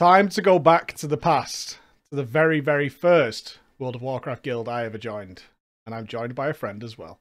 Time to go back to the past, to the very, very first World of Warcraft guild I ever joined. And I'm joined by a friend as well.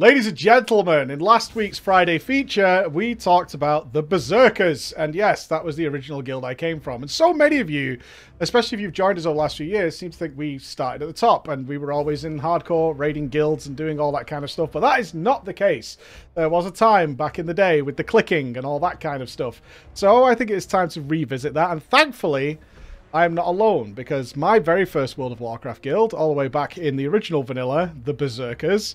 Ladies and gentlemen, in last week's Friday feature, we talked about the Berzerkers. And yes, that was the original guild I came from. And so many of you, especially if you've joined us over the last few years, seem to think we started at the top and we were always in hardcore raiding guilds and doing all that kind of stuff. But that is not the case. There was a time back in the day with the clicking and all that kind of stuff. So I think it's time to revisit that. And thankfully, I am not alone because my very first World of Warcraft guild, all the way back in the original vanilla, the Berzerkers,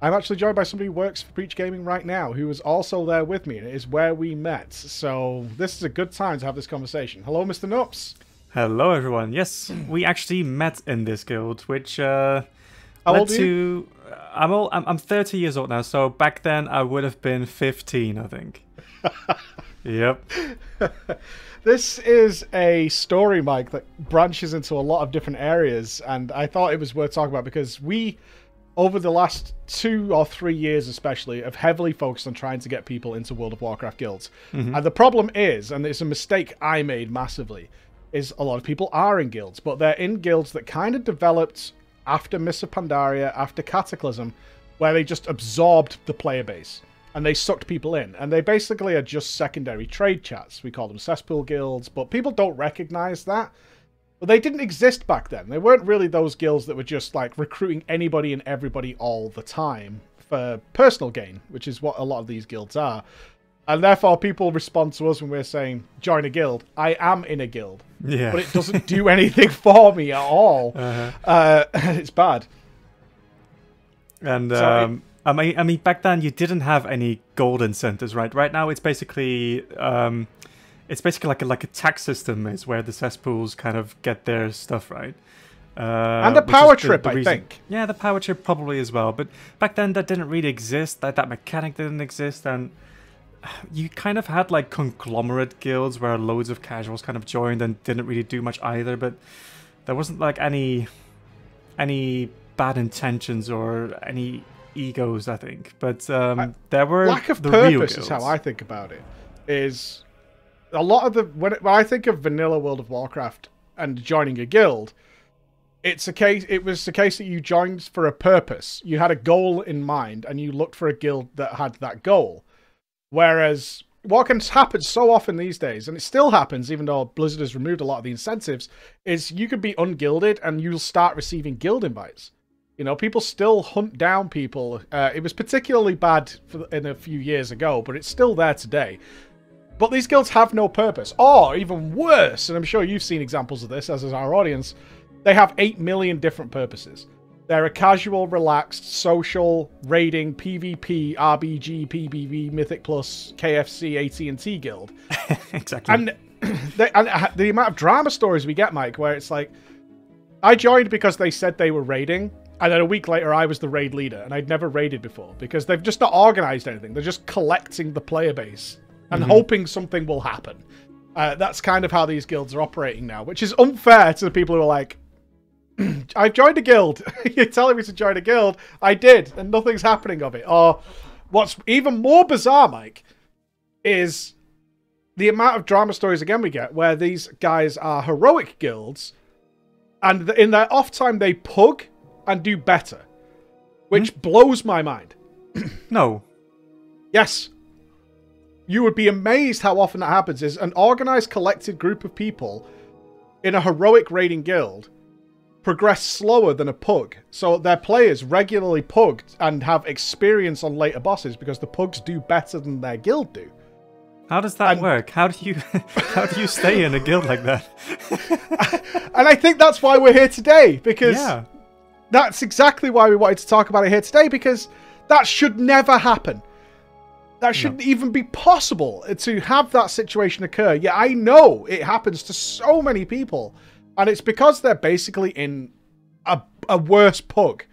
I'm actually joined by somebody who works for Preach Gaming right now, who is also there with me, and it is where we met. So this is a good time to have this conversation. Hello, Mr. Nups. Hello, everyone. Yes, we actually met in this guild, which uh, led to. you? I'm, old, I'm I'm 30 years old now, so back then I would have been 15, I think. yep. This is a story, Mike, that branches into a lot of different areas, and I thought it was worth talking about because we, over the last two or three years especially, have heavily focused on trying to get people into World of Warcraft guilds. Mm-hmm. And the problem is, and it's a mistake I made massively, is a lot of people are in guilds, but they're in guilds that kind of developed after Mists of Pandaria, after Cataclysm, where they just absorbed the player base and they sucked people in. And they basically are just secondary trade chats. We call them cesspool guilds, but people don't recognize that. But they didn't exist back then. They weren't really those guilds that were just like recruiting anybody and everybody all the time for personal gain, which is what a lot of these guilds are. And therefore, people respond to us when we're saying, join a guild. I am in a guild, Yeah. but it doesn't do anything for me at all. Uh-huh. Uh, it's bad. And um, I mean, I mean, back then you didn't have any gold incentives, right? Right now it's basically um, it's basically like a, like a tax system is where the cesspools kind of get their stuff right. Uh, And a is power trip, the I think. Yeah, the power trip probably as well. But back then that didn't really exist. That that mechanic didn't exist, and you kind of had like conglomerate guilds where loads of casuals kind of joined and didn't really do much either. But there wasn't like any any bad intentions or any egos, I think. But um, I- there were lack of the real purpose is how. I think about it. Is a lot of the when, when I think of vanilla World of Warcraft and joining a guild, it's a case. It was the case that you joined for a purpose. You had a goal in mind, and you looked for a guild that had that goal. Whereas what can happen so often these days, and it still happens, even though Blizzard has removed a lot of the incentives, is you could be ungilded and you'll start receiving guild invites. You know, people still hunt down people. Uh, it was particularly bad for, in a few years ago, but it's still there today. But these guilds have no purpose. Or, even worse, and I'm sure you've seen examples of this, as is our audience, they have 8 million different purposes. They're a casual, relaxed, social, raiding, PvP, RBG, PBV, Mythic Plus, KFC, AT&T guild exactly. and, they, and the amount of drama stories we get, Mike, where it's like, I joined because they said they were raiding, and then a week later I was the raid leader, and I'd never raided before because they've just not organized anything. They're just collecting the player base and hoping something will happen. Uh, that's kind of how these guilds are operating now, which is unfair to the people who are like, I've joined a guild. You're telling me to join a guild. I did, and nothing's happening of it. Or what's even more bizarre, Mike, is the amount of drama stories again we get where these guys are heroic guilds and in their off time they pug and do better which blows my mind no. yes you would be amazed how often that happens is an organized collected group of people in a heroic raiding guild progress slower than a pug so their players regularly pugged and have experience on later bosses because the pugs do better than their guild do How does that And- work? How do you how do you stay in a guild like that? and i think that's why we're here today because yeah. that's exactly why we wanted to talk about it here today because that should never happen. That shouldn't even be possible to have that situation occur. Yeah, I know it happens to so many people, and it's because they're basically in a, a worse pug,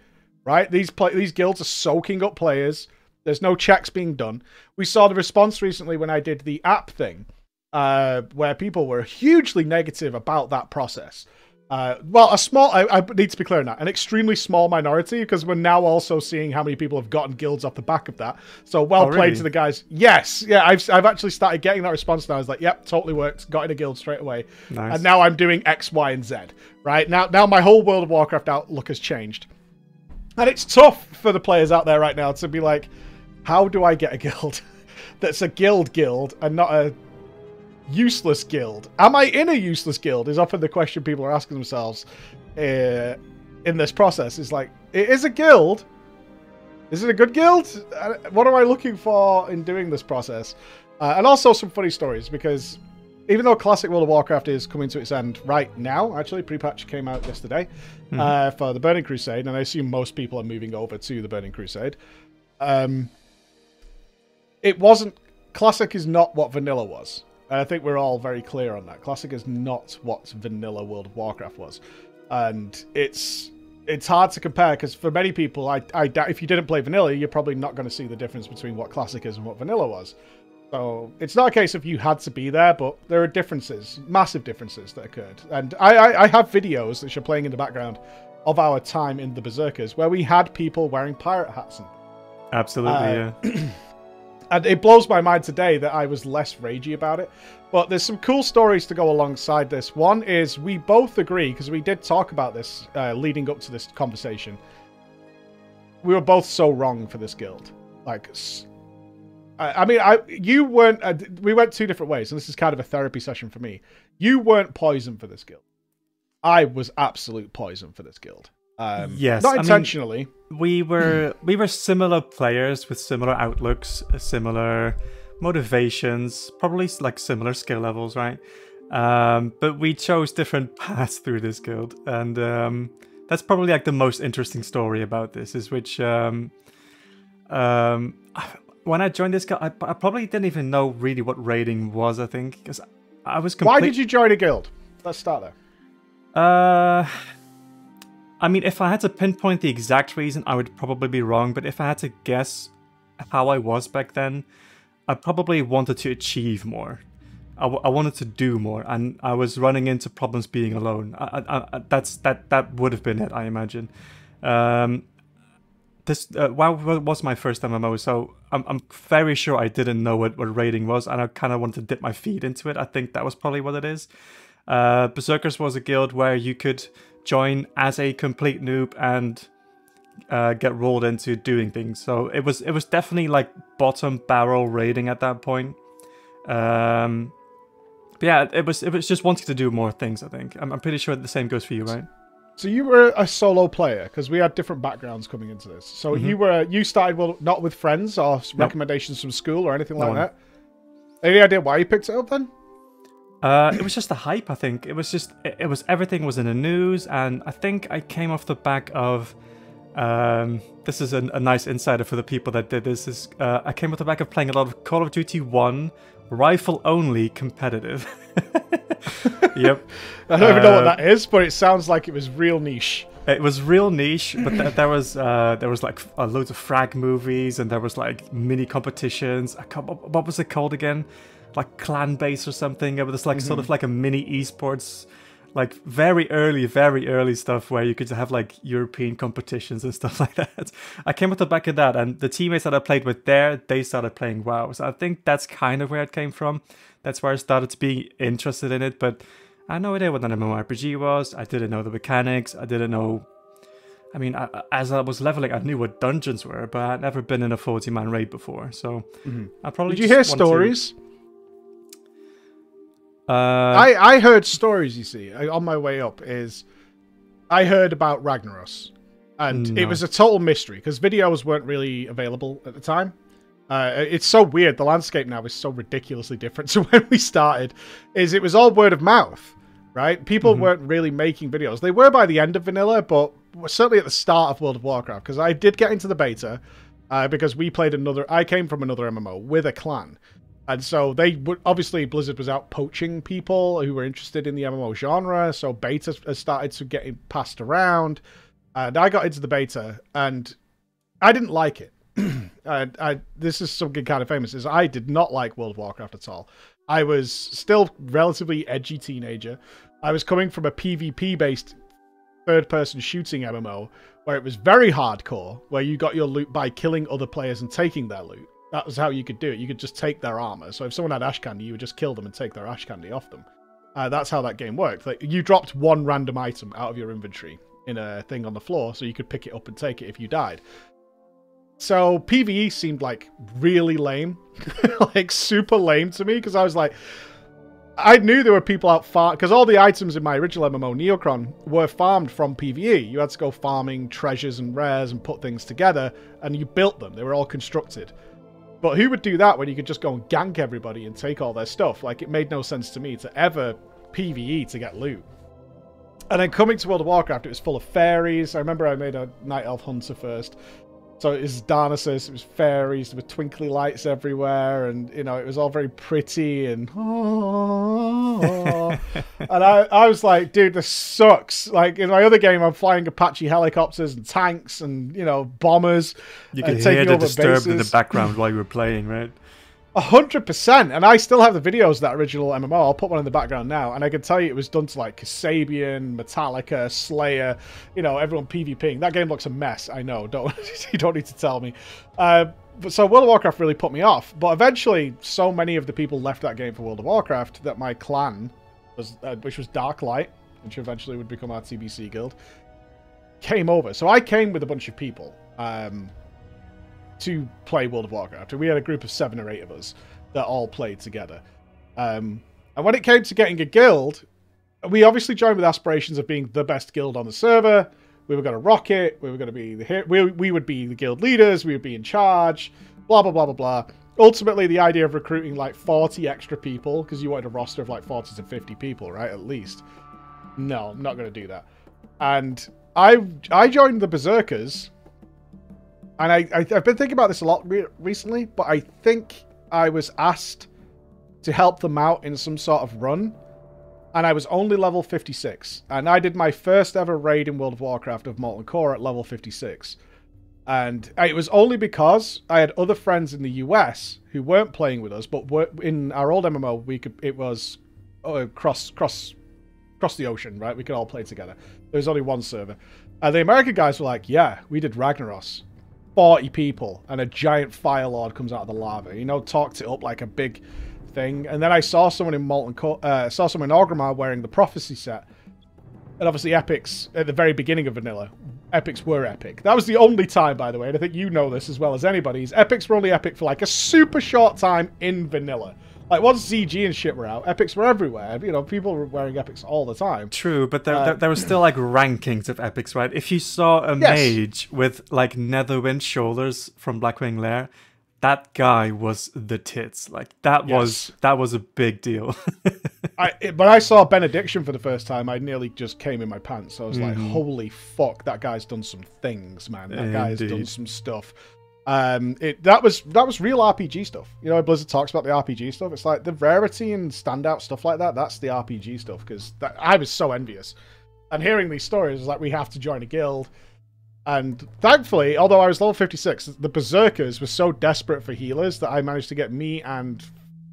right? These play, these guilds are soaking up players. There's no checks being done. We saw the response recently when I did the app thing, uh, where people were hugely negative about that process. Uh, well, a small, I, I need to be clear on that, an extremely small minority because we're now also seeing how many people have gotten guilds off the back of that. So well Oh, played really? to the guys. Yes, yeah, I've, I've actually started getting that response now. I was like, yep, totally worked. Got in a guild straight away. Nice. And now I'm doing X, Y, and Z. Right now, now my whole World of Warcraft outlook has changed, and it's tough for the players out there right now to be like, how do I get a guild that's a guild guild and not a useless guild? Am I in a useless guild? Is often the question people are asking themselves uh, in this process. Is like, it is a guild. Is it a good guild? Uh, What am I looking for in doing this process? Uh, and also some funny stories because even though Classic World of Warcraft is coming to its end right now, actually, pre-patch came out yesterday uh, for the Burning Crusade, and I assume most people are moving over to the Burning Crusade. Um, it wasn't Classic is not what Vanilla was. And I think we're all very clear on that. Classic is not what Vanilla World of Warcraft was, and it's it's hard to compare because for many people, I, I doubt if you didn't play Vanilla, you're probably not going to see the difference between what Classic is and what Vanilla was. So it's not a case of you had to be there, but there are differences, massive differences that occurred. And I, I, I have videos that you're playing in the background of our time in the Berzerkers where we had people wearing pirate hats and Absolutely, Uh, yeah. and it blows my mind today that I was less ragey about it. But there's some cool stories to go alongside this. One is we both agree, because we did talk about this uh, leading up to this conversation. We were both so wrong for this guild. Like, I mean, I you weren't. Uh, we went two different ways, and this is kind of a therapy session for me. You weren't poison for this guild. I was absolute poison for this guild. Um, Yes, not I mean- intentionally. we were we were similar players with similar outlooks, uh, similar motivations, probably like similar skill levels, right? Um, but we chose different paths through this guild, and um, that's probably like the most interesting story about this is which um, um, when I joined this guild, I, I probably didn't even know really what raiding was. I think because I was Why did you join a guild? Let's start there. uh, I mean, if I had to pinpoint the exact reason, I would probably be wrong. But if I had to guess how I was back then, I probably wanted to achieve more. I, wanted to do more, and I was running into problems being alone. I, I, that's that that would have been it, I imagine. Um, this uh, WoW was my first MMO, so I'm, I'm very sure I didn't know what, what raiding was, and I kind of wanted to dip my feet into it. I think that was probably what it is. Uh, Berzerkers was a guild where you could join as a complete noob and uh, get rolled into doing things. So it was it was definitely like bottom barrel raiding at that point. Um, but yeah, it was it was just wanting to do more things. I think I'm, I'm pretty sure the same goes for you, right? So you were a solo player because we had different backgrounds coming into this. So Mm-hmm. you were you started well not with friends or s- recommendations from school or anything No like one. that. Any idea why you picked it up then? Uh, it was just the hype. I think it was just it, it was everything was in the news, and I think I came off the back of. Um, this is a, a nice insider for the people that did this. Is uh, I came off the back of playing a lot of Call of Duty One, rifle only competitive. yep, I don't even know what Uh, that is, but it sounds like it was real niche. it was real niche, but th- there was uh, there was like uh, loads of frag movies, and there was like mini competitions. I can't, what what was it called again? Like ClanBase or something. It was like sort of mm-hmm. like a mini esports, like very early, very early stuff where you could have like European competitions and stuff like that. I came at the back of that, and the teammates that I played with there, they started playing WoW. So I think that's kind of where it came from. That's where I started to be interested in it, but. I had no idea what an MMORPG was. I didn't know the mechanics. I didn't know. I mean, I, as I was leveling, I knew what dungeons were, but I'd never been in a 40 man raid before. So mm-hmm. I probably Did you hear wanted to- stories? Uh, I I heard stories. You see, on my way up is I heard about Ragnaros, and it was a total mystery because videos weren't really available at the time. Uh, it's so weird. The landscape now is so ridiculously different to when we started. Is it was all word of mouth, right? People weren't really making videos. They were by the end of vanilla, but certainly at the start of World of Warcraft because I did get into the beta uh, because we played another. I came from another MMO with a clan. And so they would obviously Blizzard was out poaching people who were interested in the MMO genre. So beta started to get passed around, and I got into the beta, and I didn't like it. I, I, this is something kind of famous. Is I did not like World of Warcraft at all. I was still relatively edgy teenager. I was coming from a PvP based third person shooting MMO where it was very hardcore, where you got your loot by killing other players and taking their loot. That was how you could do it. You could just take their armor. So if someone had ash candy, you would just kill them and take their ash candy off them. Uh, that's how that game worked. Like you dropped one random item out of your inventory in a thing on the floor, so you could pick it up and take it if you died. So PVE seemed like really lame, like super lame to me because I was like, I knew there were people out far because all the items in my original MMO Neocron were farmed from PVE. You had to go farming treasures and rares and put things together, and you built them. They were all constructed. But who would do that when you could just go and gank everybody and take all their stuff? Like it made no sense to me to ever PVE to get loot. And then coming to World of Warcraft, it was full of fairies. I remember I made a Night Elf Hunter first. So it was Darnassus, it was fairies, there were twinkly lights everywhere, and you know, it was all very pretty and oh, and I, I was like, dude, this sucks. Like in my other game, I'm flying Apache helicopters and tanks and you know bombers. You could hear the disturb in the background while you were playing, right? Hundred percent, and I still have the videos of that original MMO. I'll put one in the background now, and I can tell you it was done to like Kasabian, Metallica, Slayer, you know, everyone PvPing. That game looks a mess. I know. Don't you don't need to tell me. Uh, but so World of Warcraft really put me off. But eventually, so many of the people left that game for World of Warcraft that my clan, was, uh, which was Darklight, which eventually would become our TBC guild, came over. So I came with a bunch of people. Um, to play World of Warcraft. We had a group of seven or eight of us that all played together. Um, and when it came to getting a guild, we obviously joined with aspirations of being the best guild on the server. We were going to rock it. We were going to be the we, we would be the guild leaders. We would be in charge. Blah blah blah blah blah. Ultimately, the idea of recruiting like 40 extra people because you wanted a roster of like 40 to 50 people, right? At least. No, I'm not going to do that. And I I joined the Berzerkers and I, I have been thinking about this a lot re recently, but I think I was asked to help them out in some sort of run, and I was only level 56, and I did my first ever raid in World of Warcraft of Molten Core at level 56. And it was only because I had other friends in the US who weren't playing with us, but were in our old MMO, we could it was uh, cross cross cross the ocean, right? We could all play together. There was only one server. And the American guys were like, "Yeah, we did Ragnaros." 40 people and a giant fire lord comes out of the lava. You know, talked it up like a big thing. And then I saw someone in Molten Co uh, saw someone in Orgrimmar wearing the prophecy set. And obviously epics at the very beginning of vanilla. Epics were epic. That was the only time, by the way, and I think you know this as well as anybody, is epics were only epic for like a super short time in vanilla. Like once ZG and shit were out, epics were everywhere. You know, people were wearing epics all the time. True, but there, uh, there, there was still like rankings of epics, right? If you saw a yes. mage with like Netherwind shoulders from Blackwing Lair, that guy was the tits. Like that yes. was that was a big deal. I but I saw benediction for the first time. I nearly just came in my pants. I was mm-hmm. like, "Holy fuck, that guy's done some things, man. That guy has done some stuff." Um, it that was that was real RPG stuff. You know, Blizzard talks about the RPG stuff. It's like the rarity and standout stuff like that. That's the RPG stuff because I was so envious. And hearing these stories, is like we have to join a guild. And thankfully, although I was level 56, the Berzerkers were so desperate for healers that I managed to get me and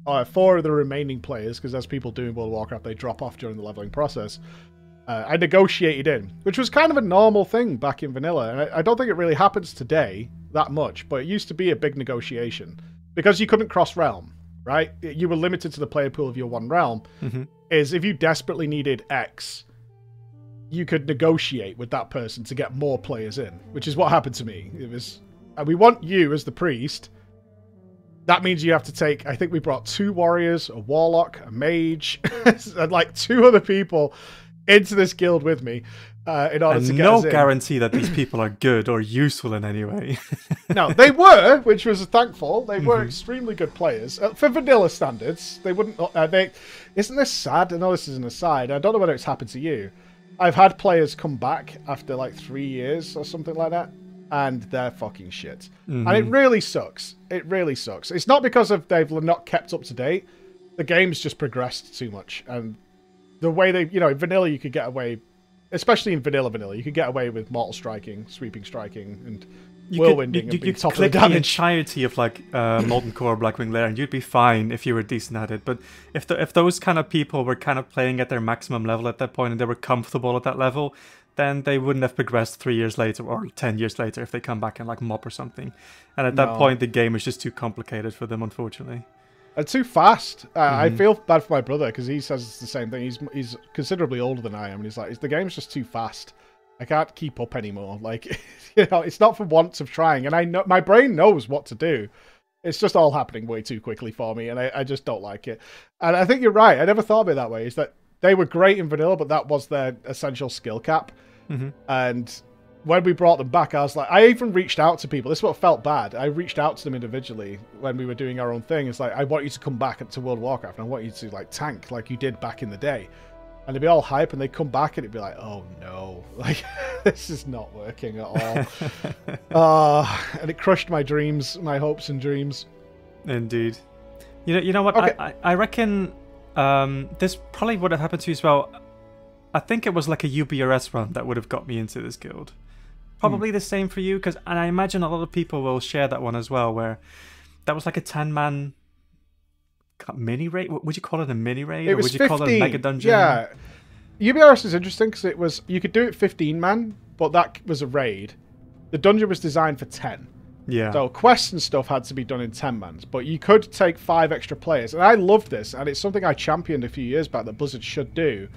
uh, four of the remaining players, because as people do in World of Warcraft, they drop off during the leveling process. Uh, I negotiated in, which was kind of a normal thing back in vanilla, and I, I, don't think it really happens today that much, but it used to be a big negotiation because you couldn't cross realm, right? You were limited to the player pool of your one realm. Mm-hmm. Is if you desperately needed X, you could negotiate with that person to get more players in, which is what happened to me. It was, and we want you as the priest. That means you have to take. I think we brought two warriors, a warlock, a mage, and like two other people into this guild with me uh, in order and to get no guarantee that these people are good or useful in any way. no, they were, which was thankful. They were mm-hmm. extremely good players uh, for vanilla standards. They wouldn't. Uh, they isn't this sad? I know this is an aside. I don't know whether it's happened to you. I've had players come back after like three years or something like that, and they're fucking shit. Mm-hmm. And it mm-hmm. really sucks. It really sucks. It's not because of they've not kept up to date. The game's just progressed too much, and the way they, you know, in vanilla you could get away, especially in vanilla vanilla, you could get away with mortal striking, sweeping striking, and You whirlwinding could, you, and you, being could top of the click the entirety of like uh, Molten Core Blackwing Lair, and you'd be fine if you were decent at it. But if the, if those kind of people were kind of playing at their maximum level at that point and they were comfortable at that level, then they wouldn't have progressed three years later or ten years later if they come back and like mop or something. And at that No. point, the game is just too complicated for them, unfortunately. And too fast. Uh, I Mm-hmm. feel bad for my brother because he says it's the same thing. He's he's considerably older than I am, and he's like, the game's just too fast. I can't keep up anymore. Like, you know, it's not for want of trying, and I know my brain knows what to do. It's just all happening way too quickly for me, and I, I just don't like it. And I think you're right. I never thought of it that way. Is that they were great in vanilla, but that was their essential skill cap. Mhm. And when we brought them back, I was like, I even reached out to people. This is what felt bad. I reached out to them individually when we were doing our own thing. It's like, I want you to come back to World of Warcraft, and I want you to like tank like you did back in the day. And they'd be all hype, and they'd come back, and it'd be like, oh no, like this is not working at all. uh, and it crushed my dreams, my hopes and dreams. Indeed. You know, you know what? Okay. I, I, I reckon um, this probably would have happened to you as well. I think it was like a UBRS run that would have got me into this guild. Probably Hmm. the same for you, because and I imagine a lot of people will share that one as well, where that was like a ten man mini raid. Would you call it a mini raid, It or was would you 15. call it a mega dungeon? Yeah. UBRS is interesting because it was you could do it 15 man, but that was a raid. The dungeon was designed for 10. yeah. So quests and stuff had to be done in 10 mans, but you could take five extra players. And I loved this, and it's something I championed a few years back that Blizzard should do.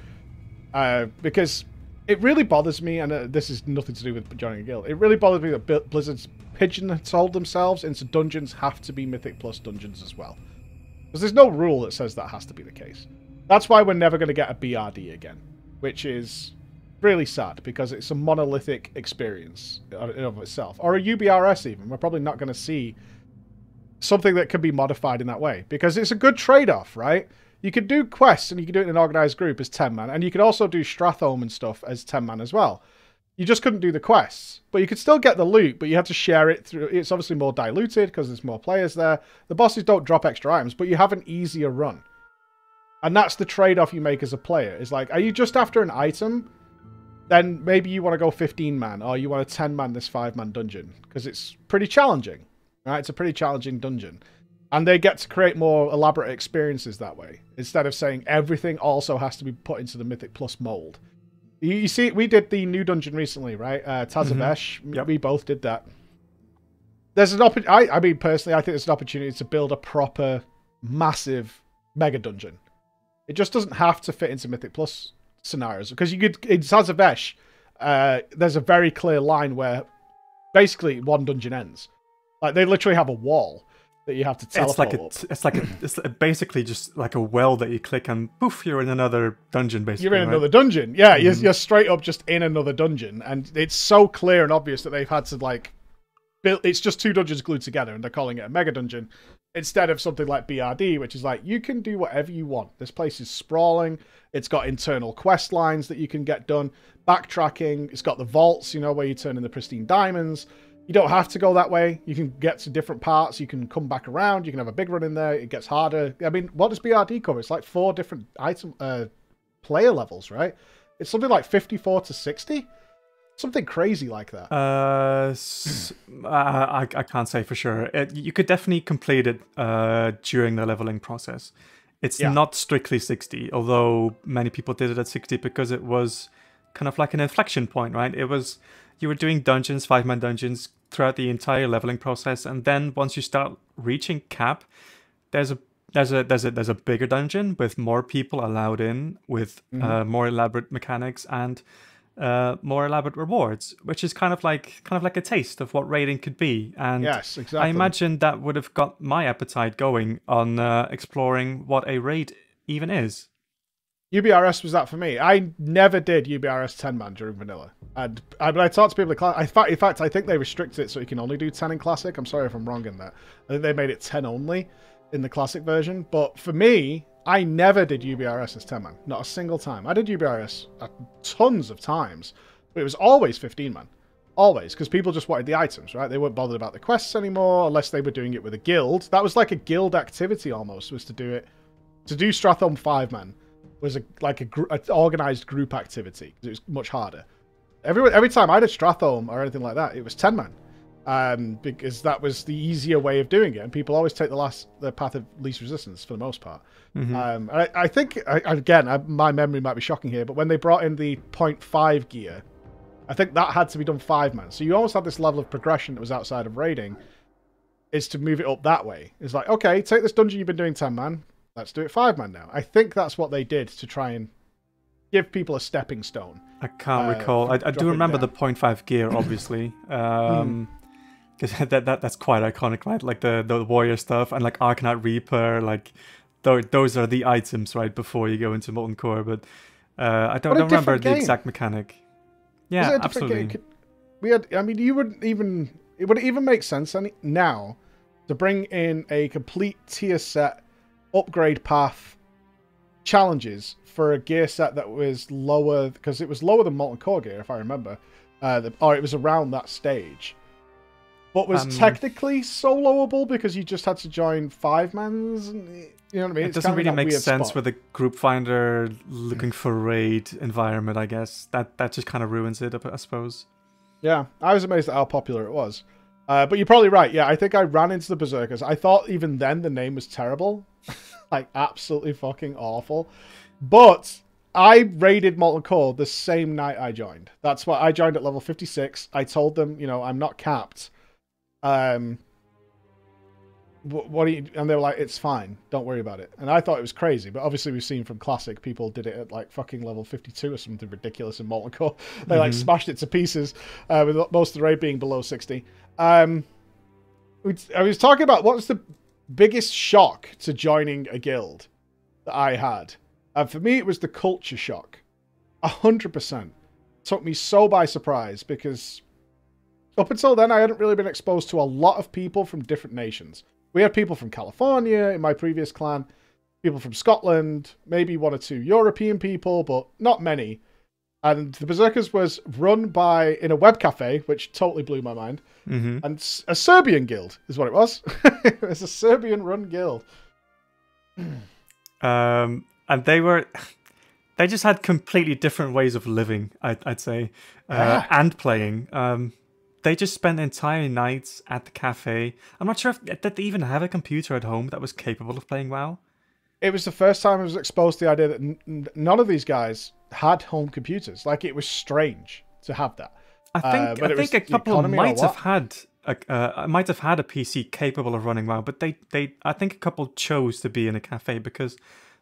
Uh, because it really bothers me, and uh, this is nothing to do with joining a guild. It really bothers me that Blizzard's pigeonholed themselves into dungeons have to be Mythic Plus dungeons as well. Because there's no rule that says that has to be the case. That's why we're never going to get a BRD again, which is really sad because it's a monolithic experience in of itself, or a UBRS even. We're probably not going to see something that can be modified in that way because it's a good trade-off, right? You could do quests and you could do it in an organized group as 10 man, and you could also do Stratholme and stuff as 10 man as well. You just couldn't do the quests, but you could still get the loot, but you had to share it through. It's obviously more diluted because there's more players there. The bosses don't drop extra items, but you have an easier run. And that's the trade off you make as a player. Is like, are you just after an item? Then maybe you want to go 15 man, or you want a 10 man this 5 man dungeon. Because it's pretty challenging. Right? It's a pretty challenging dungeon. And they get to create more elaborate experiences that way. Instead of saying everything also has to be put into the Mythic Plus mold. You, you see, we did the new dungeon recently, right? Uh, Tazavesh. Yep. We both did that. There's an opportunity. I mean, personally, I think there's an opportunity to build a proper, massive mega dungeon. It just doesn't have to fit into Mythic Plus scenarios because you could in Tazavesh. Uh, there's a very clear line where basically one dungeon ends. Like they literally have a wall that you have to it's like a, it's like a, it's basically just like a well that you click and poof, you're in another dungeon. Basically, You're in right? another dungeon. Yeah, you're, mm-hmm. you're straight up just in another dungeon, and it's so clear and obvious that they've had to like build. It's just two dungeons glued together, and they're calling it a mega dungeon instead of something like BRD, which is like you can do whatever you want. This place is sprawling. It's got internal quest lines that you can get done, backtracking. It's got the vaults, you know, where you turn in the pristine diamonds. You don't have to go that way. You can get to different parts. You can come back around. You can have a big run in there. It gets harder. I mean, what does BRD cover? It's like four different item uh, player levels, right? It's something like 54 to 60. Something crazy like that. Uh, I, I can't say for sure. It, you could definitely complete it uh, during the leveling process. It's Yeah. not strictly 60, although many people did it at 60 because it was kind of like an inflection point, right? It was you were doing dungeons, five man dungeons throughout the entire leveling process, and then once you start reaching cap, there's a there's a there's a there's a bigger dungeon with more people allowed in, with uh, more elaborate mechanics and uh, more elaborate rewards, which is kind of like kind of like a taste of what raiding could be. And yes, I imagine that would have got my appetite going on uh, exploring what a raid even is. UBRS was that for me. I never did UBRS 10 man during vanilla. And I, but I talked to people in class. I in fact, I think they restricted it so you can only do 10 in classic. I'm sorry if I'm wrong in that. I think they made it 10 only in the classic version. But for me, I never did UBRS as 10 man. Not a single time. I did UBRS uh, tons of times, but it was always 15 man. Always, because people just wanted the items, right? They weren't bothered about the quests anymore, unless they were doing it with a guild. That was like a guild activity almost, was to do it. To do Stratholme 5 man was a like a, gr- a organized group activity it was much harder. Every every time I did Stratholme or anything like that, it was ten man, um, because that was the easier way of doing it, and people always take the last the path of least resistance for the most part. Mm-hmm. Um, I, I think I, again, I, my memory might be shocking here, but when they brought in the 0.5 gear, I think that had to be done five man. So you almost had this level of progression that was outside of raiding, is to move it up that way. It's like okay, take this dungeon you've been doing 10 man, let's do it five man now. I think that's what they did to try and give people a stepping stone. I can't uh, recall. I, I do remember the 0.5 gear, obviously. Um, because that, that that's quite iconic, right? Like the the warrior stuff and like Arcanite Reaper, like those those are the items, right? Before you go into Molten Core, but uh, I don't, don't remember different the exact mechanic. Yeah, absolutely. game? Could- We had, I mean, you wouldn't even, it would even make sense any, now to bring in a complete tier set upgrade path challenges for a gear set that was lower, because it was lower than Molten Core gear, if I remember, uh, the, or it was around that stage. But was Um, technically soloable because you just had to join five mans. and- You know what I mean? It It's doesn't kind of in really make sense spot. with a group finder looking for raid environment. I guess that that just kind of ruins it. I suppose. Yeah, I was amazed at how popular it was. Uh, but you're probably right. Yeah, I think I ran into the Berzerkers. I thought even then the name was terrible. like, absolutely fucking awful. But I raided Molten Core the same night I joined. That's why I joined at level 56. I told them, you know, I'm not capped. Um, what do you, and they were like, it's fine. Don't worry about it. And I thought it was crazy. But obviously, we've seen from Classic, people did it at like fucking level 52 or something ridiculous in Molten Core. They like Mhm. smashed it to pieces, uh, with most of the raid being below 60. Um, I was talking about what's the biggest shock to joining a guild that I had. And for me, it was the culture shock. A hundred percent. Took me so by surprise because up until then, I hadn't really been exposed to a lot of people from different nations. We had people from California in my previous clan, people from Scotland, maybe one or two European people, but not many. And the Berzerkers was run by in a web cafe, which totally blew my mind. hmm And a Serbian guild is what it was. it was a Serbian run guild. Um, and they were, they just had completely different ways of living. I'd, I'd say, uh, Yeah. and playing. Um, they just spent entire nights at the cafe. I'm not sure if did they even have a computer at home that was capable of playing WoW. It was the first time I was exposed to the idea that n- none of these guys had home computers. Like it was strange to have that. I Uh, think but I think a couple might have had a, uh, might have had a PC capable of running WoW, but they they I think a couple chose to be in a cafe because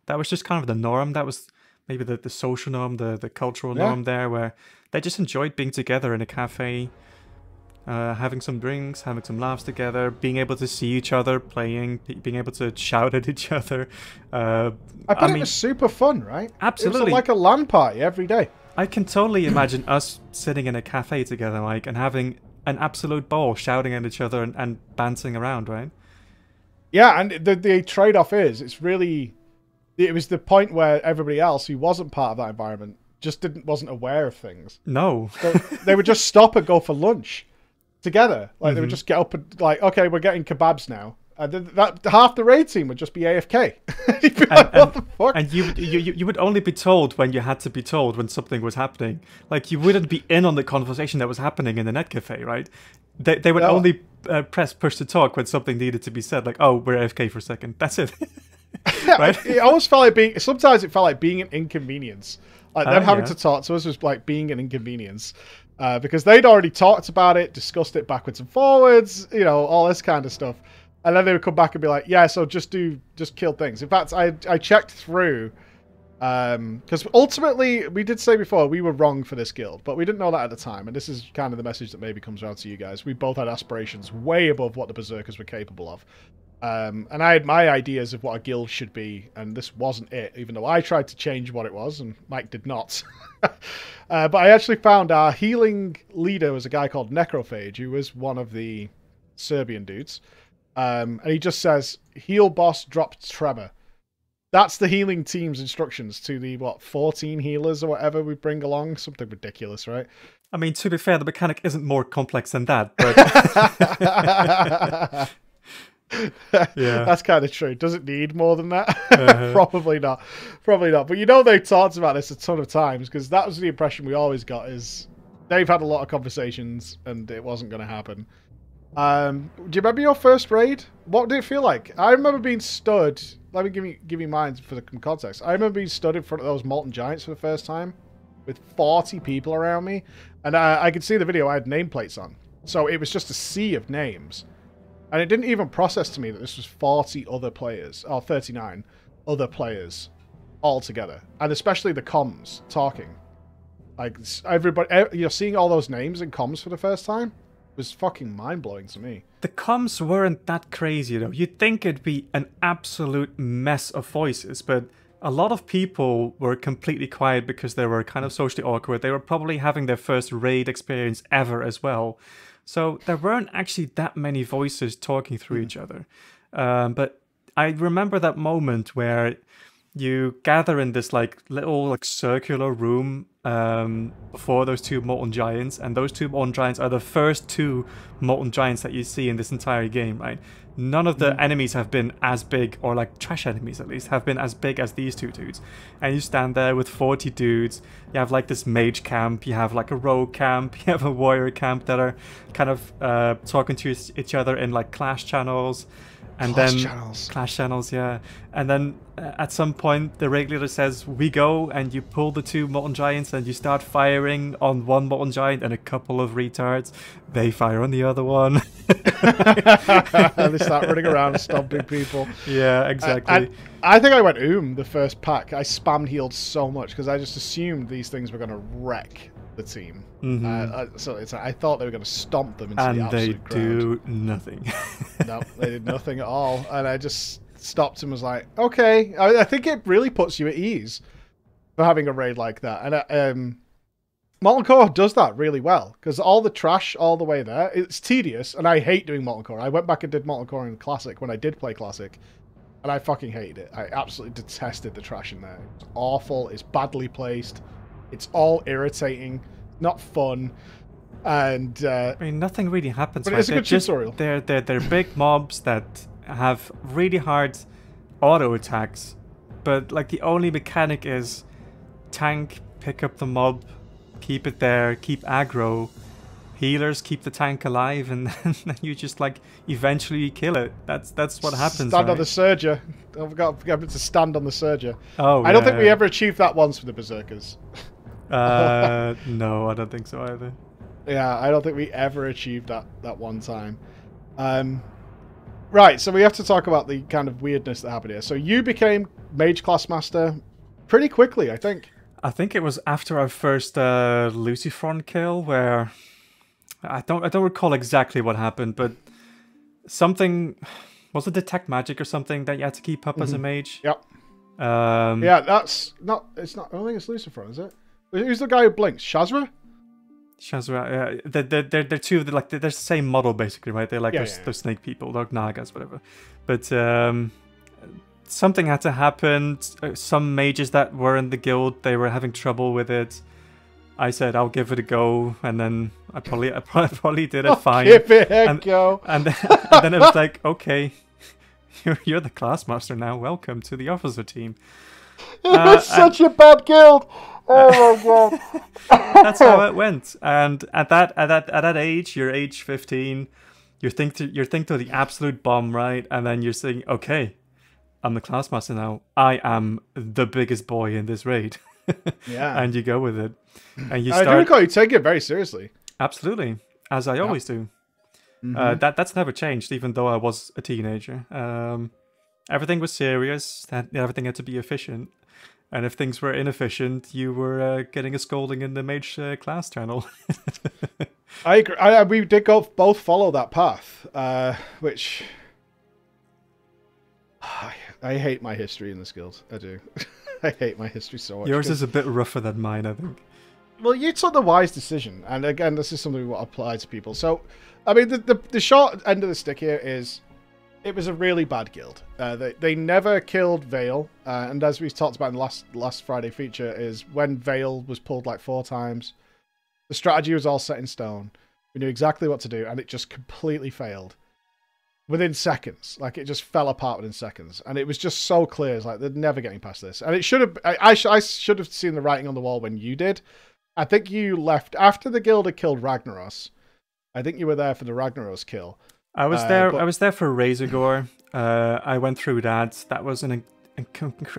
that was just kind of the norm. That was maybe the, the social norm, the the cultural Yeah. norm there, where they just enjoyed being together in a cafe, uh, having some drinks, having some laughs together, being able to see each other playing, being able to shout at each other. Uh, I bet it mean, was super fun, right? It Absolutely. was like a LAN party every day. I can totally imagine us sitting in a cafe together, Mike, and having an absolute ball, shouting at each other and, and bouncing around, right? Yeah, and the the trade off is it's really it was the point where everybody else who wasn't part of that environment just didn't wasn't aware of things. No. So they would just stop and go for lunch together. Like they would Mhm. just get up and like, okay, we're getting kebabs now. And that half the raid team would just be AFK. Be like, And- what the fuck? And you, you you would only be told when you had to be told when something was happening. Like you wouldn't be in on the conversation that was happening in the net cafe, right? They they would No. only uh, press push to talk when something needed to be said. Like, oh, we're AFK for a second. That's it. right? it almost felt like being. Sometimes it felt like being an inconvenience. Like them Ah, having yeah. to talk to us was like being an inconvenience, uh, because they'd already talked about it, discussed it backwards and forwards, you know, all this kind of stuff, and then they would come back and be like, "Yeah, so just do, just kill things." In fact, I I checked through, because ultimately we did say before we were wrong for this guild, but we didn't know that at the time, and this is kind of the message that maybe comes around to you guys. We both had aspirations way above what the berzerkers were capable of. Um, and I had my ideas of what a guild should be, and this wasn't it, even though I tried to change what it was, and Mike did not. uh, but I actually found our healing leader was a guy called Necrophage, who was one of the Serbian dudes. Um, and he just says, heal boss, drop tremor. That's the healing team's instructions to the, what, 14 healers or whatever we bring along? Something ridiculous, right? I mean, to be fair, the mechanic isn't more complex than that, but Yeah. That's kind of true. Does it need more than that? Uh-huh. Probably not. Probably not. But you know they've talked about this a ton of times because that was the impression we always got is they've had a lot of conversations and it wasn't going to happen. Um, do you remember your first raid? What did it feel like? I remember being stood. Let me give you give you mine for the context. I remember being stood in front of those molten giants for the first time, with forty people around me, and I, I could see the video. I had nameplates on, so it was just a sea of names, and it didn't even process to me that this was forty other players or thirty nine other players all together, and especially the comms talking. Like everybody, you're seeing all those names in comms for the first time was fucking mind blowing to me. The comms weren't that crazy though. You'd think it'd be an absolute mess of voices, but a lot of people were completely quiet because they were kind of socially awkward. They were probably having their first raid experience ever as well. So there weren't actually that many voices talking through mm. each other. Um, but I remember that moment where you gather in this like little like circular room um, before those two molten giants, and those two molten giants are the first two molten giants that you see in this entire game, right? None of the mm. enemies have been as big, or like trash enemies at least, have been as big as these two dudes. And you stand there with 40 dudes. You have like this mage camp, you have like a rogue camp, you have a warrior camp that are kind of uh, talking to each other in like clash channels and clash then channels. clash channels yeah. And then uh, at some point the regulator says we go and you pull the two molten giants and you start firing on one molten giant and a couple of retards. They fire on the other one. And they start running around stomping people. Yeah exactly. I, I, I think i went oom the first pack. I spam healed so much because i just assumed these things were going to wreck the team. Mm-hmm. Uh, so it's, I thought they were going to stomp them into and the absolute they do nothing. no, they did nothing at all. And I just stopped and was like, okay. I, I think it really puts you at ease for having a raid like that. And uh, um, Core does that really well because all the trash all the way there, it's tedious, and I hate doing Molten Core. I went back and did Molten Core in Classic when I did play Classic, and I fucking hated it. I absolutely detested the trash in there. It's awful. It's badly placed. It's all irritating, not fun, and uh, I mean nothing really happens. But right? it's a they're good just, tutorial. They're they're they're big mobs that have really hard auto attacks, but like the only mechanic is tank, pick up the mob, keep it there, keep aggro. Healers keep the tank alive, and then you just like eventually kill it. That's that's what happens. Stand right? on the surger. I've got to stand on the surger. Oh, I don't think we ever achieved that once for the berzerkers. Uh, no, I don't think so either. Yeah, I don't think we ever achieved that that one time. Um, right, so we have to talk about the kind of weirdness that happened here. So you became mage class master pretty quickly, I think. I think it was after our first uh, Lucifron kill, where I don't I don't recall exactly what happened, but something was it detect magic or something that you had to keep up mm-hmm. as a mm-hmm. mage. Yep. Um, yeah, that's not. It's not. I don't think it's Lucifron, is it? Who's the guy who blinks? Shazzrah? Shazzrah, yeah. They're, they're, they're, they're two, they're like, they're the same model basically, right? They're like, yeah, those, yeah. those snake people, they're Nagas, whatever. But um, something had to happen. Uh, some mages that were in the guild, they were having trouble with it. I said I'll give it a go, and then I probably I probably did it fine. Give it a and, go. And then, and then it was like, okay, you're you're the class master now. Welcome to the officer team. It uh, was such and, a bad guild. Oh my god. That's how it went. And at that at that at that age, you're age fifteen, you're think to, you're think to the absolute bomb, right? And then you're saying, okay, I'm the class master now. I am the biggest boy in this raid. yeah. And you go with it. And you start. I do recall you take it very seriously. Absolutely, as I yeah. always do. Mm-hmm. Uh, that that's never changed, even though I was a teenager. Um, everything was serious. That everything had to be efficient. And if things were inefficient, you were uh, getting a scolding in the mage uh, class channel. I agree. I, we did go, both follow that path, uh, which I, I, hate my history in this guild. I do. I hate my history so much. Yours is a bit rougher than mine, I think. Well, you took the wise decision, and again, this is something we want to apply to people. So, I mean, the, the, the short end of the stick here is it was a really bad guild. Uh, they, they never killed Vael, uh, and as we talked about in the last last Friday feature, is when Vael was pulled like four times, the strategy was all set in stone. We knew exactly what to do, and it just completely failed within seconds. Like it just fell apart within seconds, and it was just so clear. It's like they're never getting past this, and it should have. I, I, sh- I should have seen the writing on the wall when you did. I think you left after the guild had killed Ragnaros I think you were there for the Ragnaros kill. I was Uh, there. but- I was there for Razorgore. Uh, I went through that. That was an, an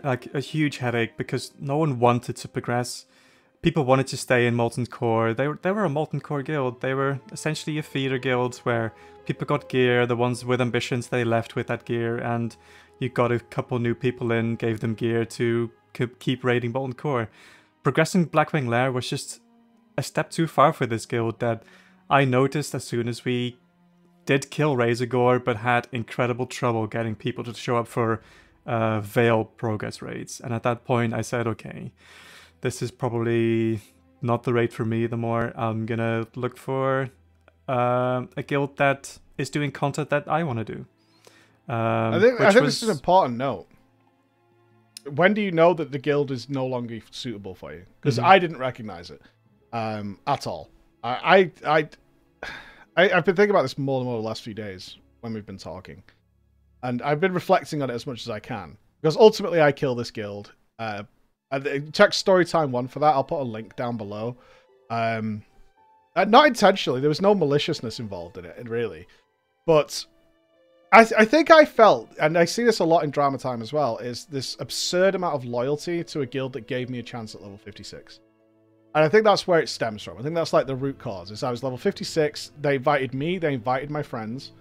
like a huge headache because no one wanted to progress. People wanted to stay in Molten Core. They were they were a Molten Core guild. They were essentially a feeder guild where people got gear. The ones with ambitions they left with that gear, and you got a couple new people in, gave them gear to keep raiding Molten Core. Progressing Blackwing Lair was just a step too far for this guild that I noticed as soon as we did kill Razorgore, but had incredible trouble getting people to show up for uh, Vael progress raids. And at that point, I said, okay, this is probably not the raid for me. The more I'm gonna look for uh, a guild that is doing content that I want to do. Um, I think I think this is an important note. When do you know that the guild is no longer suitable for you? Because Mhm. I didn't recognize it um, at all. I, I I I I've been thinking about this more and more the last few days when we've been talking, and I've been reflecting on it as much as I can because ultimately I kill this guild. Uh, check Storytime one for that. I'll put a link down below. Um, uh, not intentionally. There was no maliciousness involved in it, really, but I, th- I think I felt, and I see this a lot in drama time as well, is this absurd amount of loyalty to a guild that gave me a chance at level 56. And I think that's where it stems from. I think that's like the root cause. Is I was level 56, they invited me, they invited my friends.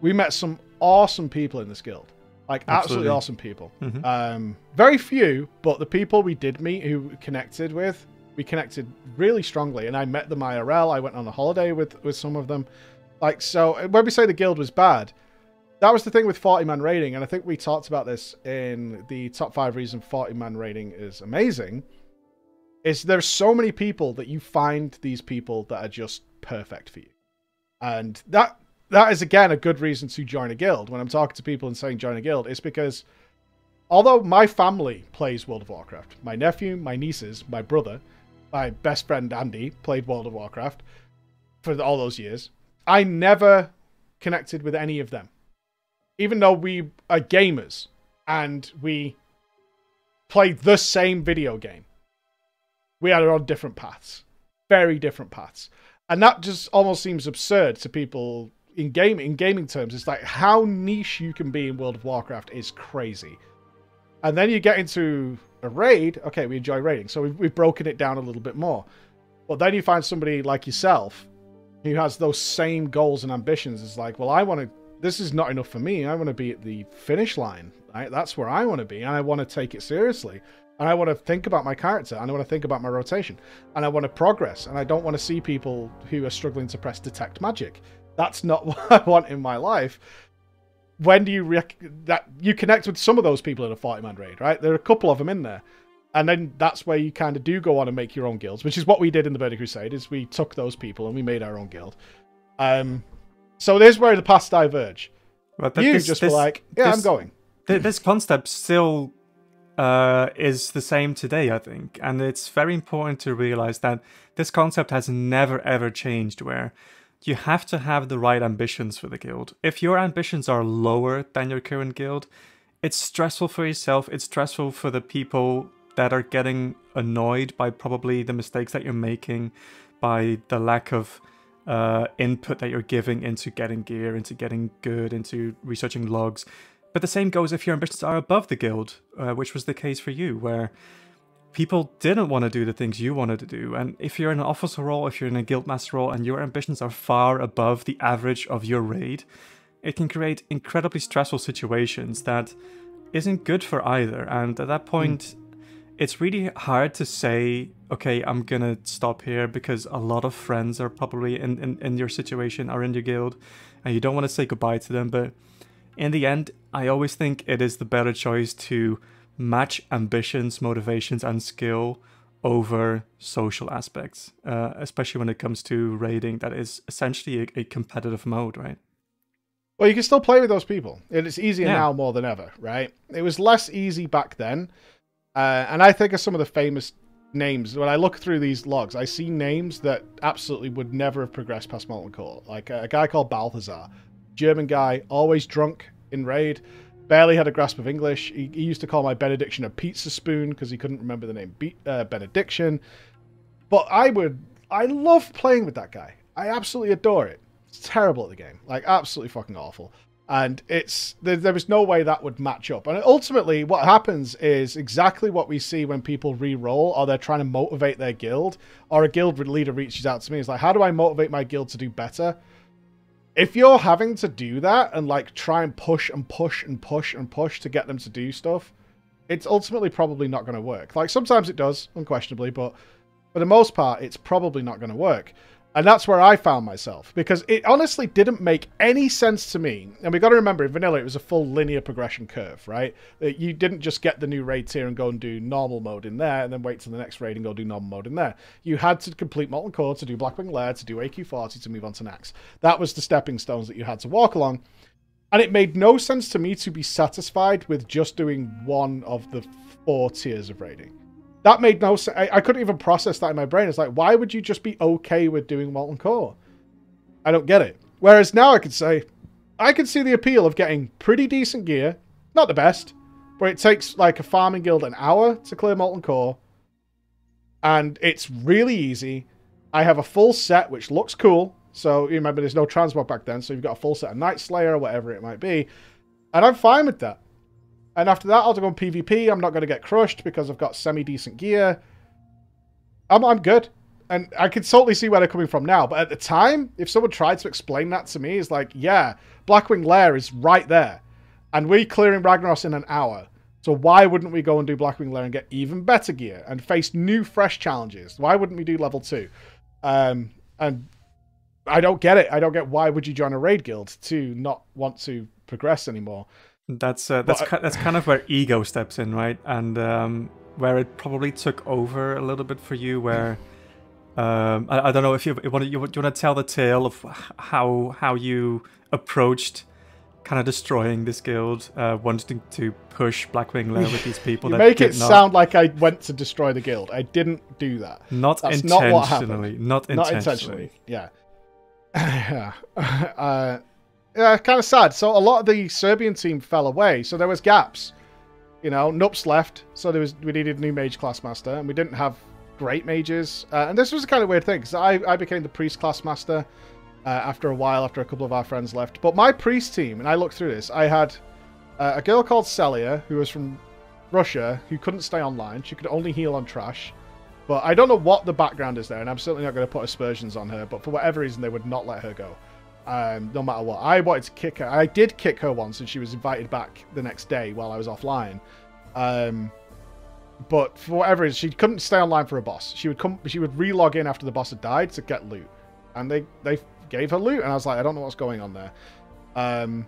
We met some awesome people in this guild. Like absolutely, Absolutely. awesome people. Mhm. Um, very few, but the people we did meet who connected with, we connected really strongly. And I met them IRL. I went on a holiday with with some of them. Like so, when we say the guild was bad, that was the thing with 40 man rating, and I think we talked about this in the top five reason 40 man rating is amazing. Is there's so many people that you find these people that are just perfect for you, and that that is again a good reason to join a guild. When I'm talking to people and saying join a guild, it's because although my family plays World of Warcraft, my nephew, my nieces, my brother, my best friend Andy played World of Warcraft for all those years. I never connected with any of them even though we are gamers and we play the same video game, we are on different paths, very different paths, and that just almost seems absurd to people in game in gaming terms. It's like how niche you can be in World of Warcraft is crazy, and then you get into a raid. Okay, we enjoy raiding, so we've, we've broken it down a little bit more, but then you find somebody like yourself who has those same goals and ambitions. It's like, well, I want to this is not enough for me. I want to be at the finish line. Right? That's where I want to be, and I want to take it seriously. And I want to think about my character, and I want to think about my rotation, and I want to progress. And I don't want to see people who are struggling to press detect magic. That's not what I want in my life. When do you rec- that you connect with some of those people in a 40 man raid, right? There are a couple of them in there. And then that's where you kind of do go on and make your own guilds, which is what we did in the Burning Crusade. Is we took those people and we made our own guild. Um, so there's where the paths diverge. But you this- just this- were like, yeah, I'm going. Th- this concept still uh, is the same today, I think, and it's very important to realize that this concept has never ever changed. Where you have to have the right ambitions for the guild. If your ambitions are lower than your current guild, it's stressful for yourself. It's stressful for the people that are getting annoyed by probably the mistakes that you're making, by the lack of uh, input that you're giving into getting gear, into getting good, into researching logs. But the same goes if your ambitions are above the guild, uh, which was the case for you, where people didn't want to do the things you wanted to do. And if you're in an officer role, if you're in a guild master role, and your ambitions are far above the average of your raid, it can create incredibly stressful situations that isn't good for either. And at that point, it's really hard to say, okay, I'm gonna stop here because a lot of friends are probably in, in, in your situation, are in your guild, and you don't want to say goodbye to them. But in the end, I always think it is the better choice to match ambitions, motivations, and skill over social aspects, uh, especially when it comes to raiding that is essentially a, a competitive mode, right? Well, you can still play with those people. and It's easier Yeah. now more than ever, right? It was less easy back then. Uh, and I think of some of the famous names. When I look through these logs, I see names that absolutely would never have progressed past Molten Core. Like a, a guy called Balthazar, German guy, always drunk in raid, barely had a grasp of English. He, he used to call my benediction a pizza spoon because he couldn't remember the name Be- uh, benediction. But I would, I love playing with that guy. I absolutely adore it. It's terrible at the game, like absolutely fucking awful. And it's there, there was no way that would match up. And ultimately, what happens is exactly what we see when people re-roll, or they're trying to motivate their guild, or a guild leader reaches out to me. It's like, how do I motivate my guild to do better? If you're having to do that and like try and push and push and push and push to get them to do stuff, it's ultimately probably not going to work. Like sometimes it does, unquestionably, but for the most part, it's probably not going to work. And that's where I found myself because it honestly didn't make any sense to me. And we got to remember, in vanilla, it was a full linear progression curve, right? Uh, you didn't just get the new raid tier and go and do normal mode in there, and then wait till the next raid and go do normal mode in there. You had to complete Molten Core to do Blackwing Lair to do AQ40 to move on to Naxx. That was the stepping stones that you had to walk along. And it made no sense to me to be satisfied with just doing one of the four tiers of raiding. That made no sense. I, I couldn't even process that in my brain. It's like, why would you just be okay with doing Molten Core? I don't get it. Whereas now I could say, I can see the appeal of getting pretty decent gear. Not the best, but it takes like a farming guild an hour to clear Molten Core. And it's really easy. I have a full set, which looks cool. So you remember there's no transmog back then, so you've got a full set of Nightslayer or whatever it might be. And I'm fine with that. And after that, I'll go on PvP. I'm not going to get crushed because I've got semi-decent gear. I'm, I'm good. And I can totally see where they're coming from now. But at the time, if someone tried to explain that to me, it's like, yeah, Blackwing Lair is right there. And we're clearing Ragnaros in an hour. So why wouldn't we go and do Blackwing Lair and get even better gear and face new, fresh challenges? Why wouldn't we do level two? Um, and I don't get it. I don't get why would you join a raid guild to not want to progress anymore. That's uh, that's ki- that's kind of where ego steps in, right? And um, where it probably took over a little bit for you, where um, I, I, don't know if you, you want to you, want to tell the tale of how how you approached kind of destroying this guild, uh, wanting to push Blackwing Lair with these people. you make it not... sound like I went to destroy the guild. I didn't do that. Not That's intentionally. Not, not intentionally. Not intentionally. Yeah. yeah. uh, yeah, kind of sad. So a lot of the Serbian team fell away, so there was gaps. You know, Nupss left, so there was we needed a new mage class master, and we didn't have great mages. Uh, and this was a kind of weird thing because I I became the priest class master uh, after a while, after a couple of our friends left. But my priest team, and I looked through this, I had uh, a girl called Celia who was from Russia who couldn't stay online. She could only heal on trash. But I don't know what the background is there, and I'm certainly not going to put aspersions on her. But for whatever reason, they would not let her go um, no matter what. I wanted to kick her. I did kick her once, and she was invited back the next day while I was offline. Um, but for whatever reason, she couldn't stay online for a boss. She would come. She would re-log in after the boss had died to get loot, and they they gave her loot, and I was like, I don't know what's going on there. Um,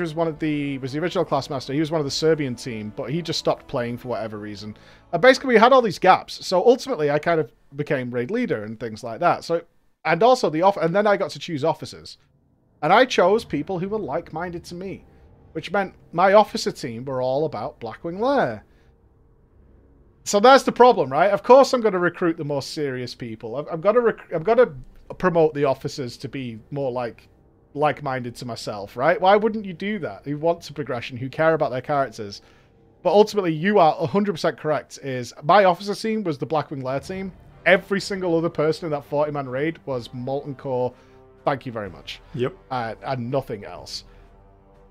was one of the was the original class master. He was one of the Serbian team, but he just stopped playing for whatever reason. And basically, we had all these gaps. So ultimately, I kind of became raid leader and things like that. So and also the off, and then I got to choose officers, and I chose people who were like-minded to me, which meant my officer team were all about Blackwing Lair. So there's the problem, right? Of course, I'm going to recruit the more serious people. I've, I've got to rec- I've got to promote the officers to be more like like-minded to myself, right? Why wouldn't you do that? Who want to progression, who care about their characters. But ultimately, you are 100% correct. Is my officer team was the Blackwing Lair team, every single other person in that 40 man raid was Molten Core. Thank you very much. Yep. Uh, and nothing else.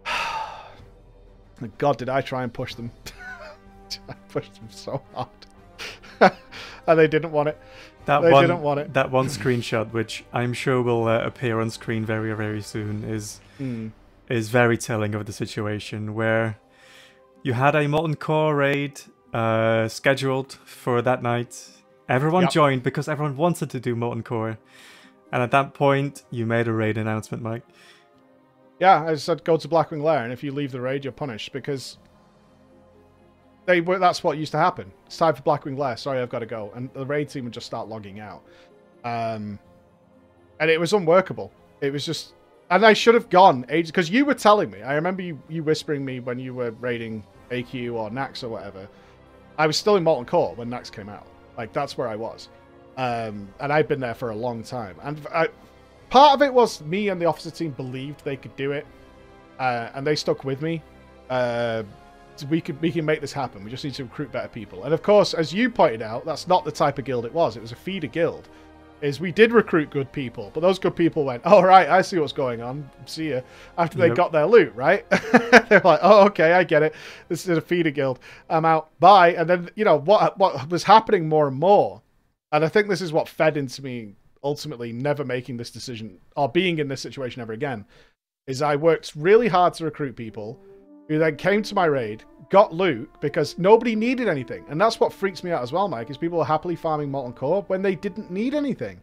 God, did I try and push them? I pushed them so hard. and they didn't want it. That they one, didn't want it. That one screenshot, which I'm sure will uh, appear on screen very, very soon, is mm. is very telling of the situation where you had a Molten Core raid uh, scheduled for that night Everyone yep. joined because everyone wanted to do Molten Core. And at that point, you made a raid announcement, Mike. Yeah, I said go to Blackwing Lair, and if you leave the raid, you're punished because they were. That's what used to happen. It's time for Blackwing Lair. Sorry, I've got to go, and the raid team would just start logging out. Um, and it was unworkable. It was just, and I should have gone ages because you were telling me. I remember you you whispering me when you were raiding AQ or Naxx or whatever. I was still in Molten Core when Naxx came out. Like that's where I was, um, and I've been there for a long time. And I, part of it was me and the officer team believed they could do it, uh, and they stuck with me. Uh, we could we can make this happen. We just need to recruit better people. And of course, as you pointed out, that's not the type of guild it was. It was a feeder guild. Is we did recruit good people, but those good people went, "Oh right, I see what's going on. See ya." After they Yep. got their loot, right? They're like, "Oh, okay, I get it. This is a feeder guild. I'm out. Bye." And then you know what what was happening more and more, and I think this is what fed into me ultimately never making this decision or being in this situation ever again. Is I worked really hard to recruit people who then came to my raid, got loot because nobody needed anything. And that's what freaks me out as well, Mike, is people are happily farming Molten Core when they didn't need anything.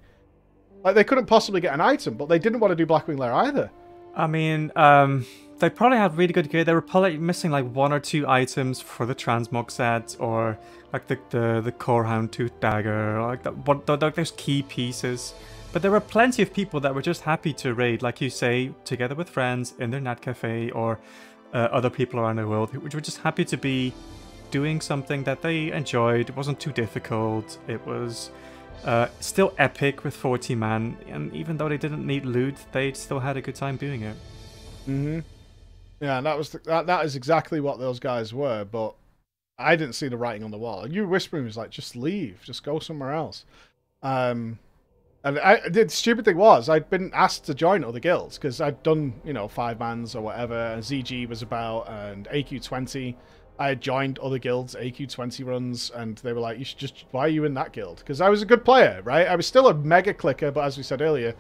Like they couldn't possibly get an item, but they didn't want to do Blackwing Lair either. I mean, um, they probably had really good gear. They were probably missing like one or two items for the transmog set, or like the the, the core hound tooth dagger, like the, what those key pieces. But there were plenty of people that were just happy to raid, like you say, together with friends in their net cafe or uh, other people around the world, who were just happy to be doing something that they enjoyed. It wasn't too difficult. It was uh, still epic with 40 man, and even though they didn't need loot, they still had a good time doing it. Mm-hmm. Yeah, and that was the, that. That is exactly what those guys were. But I didn't see the writing on the wall. You whispering was like, just leave, just go somewhere else. Um, and I the stupid thing was I'd been asked to join other guilds because I'd done you know five mans or whatever. And ZG was about and AQ20. I had joined other guilds, AQ20 runs, and they were like, "You should just why are you in that guild?" Because I was a good player, right? I was still a mega clicker, but as we said earlier,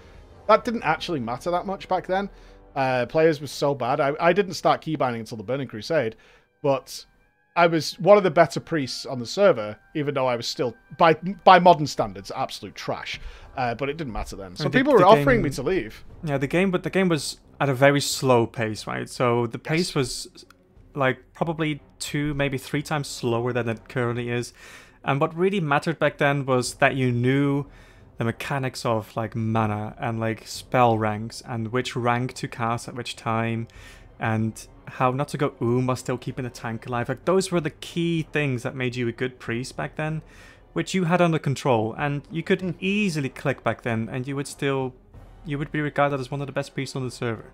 that didn't actually matter that much back then. Uh, players were so bad. I, I didn't start keybinding until the Burning Crusade, but I was one of the better priests on the server, even though I was still by by modern standards absolute trash. Uh, but it didn't matter then. So the- people were offering me to leave. Yeah, the game, but the game was at a very slow pace, right? So the pace was like probably two, maybe three times slower than it currently is. And what really mattered back then was that you knew the mechanics of like mana and like spell ranks and which rank to cast at which time and how not to go oom while still keeping the tank alive. Like those were the key things that made you a good priest back then, which you had under control. And you could easily click back then and you would still you would be regarded as one of the best priests on the server.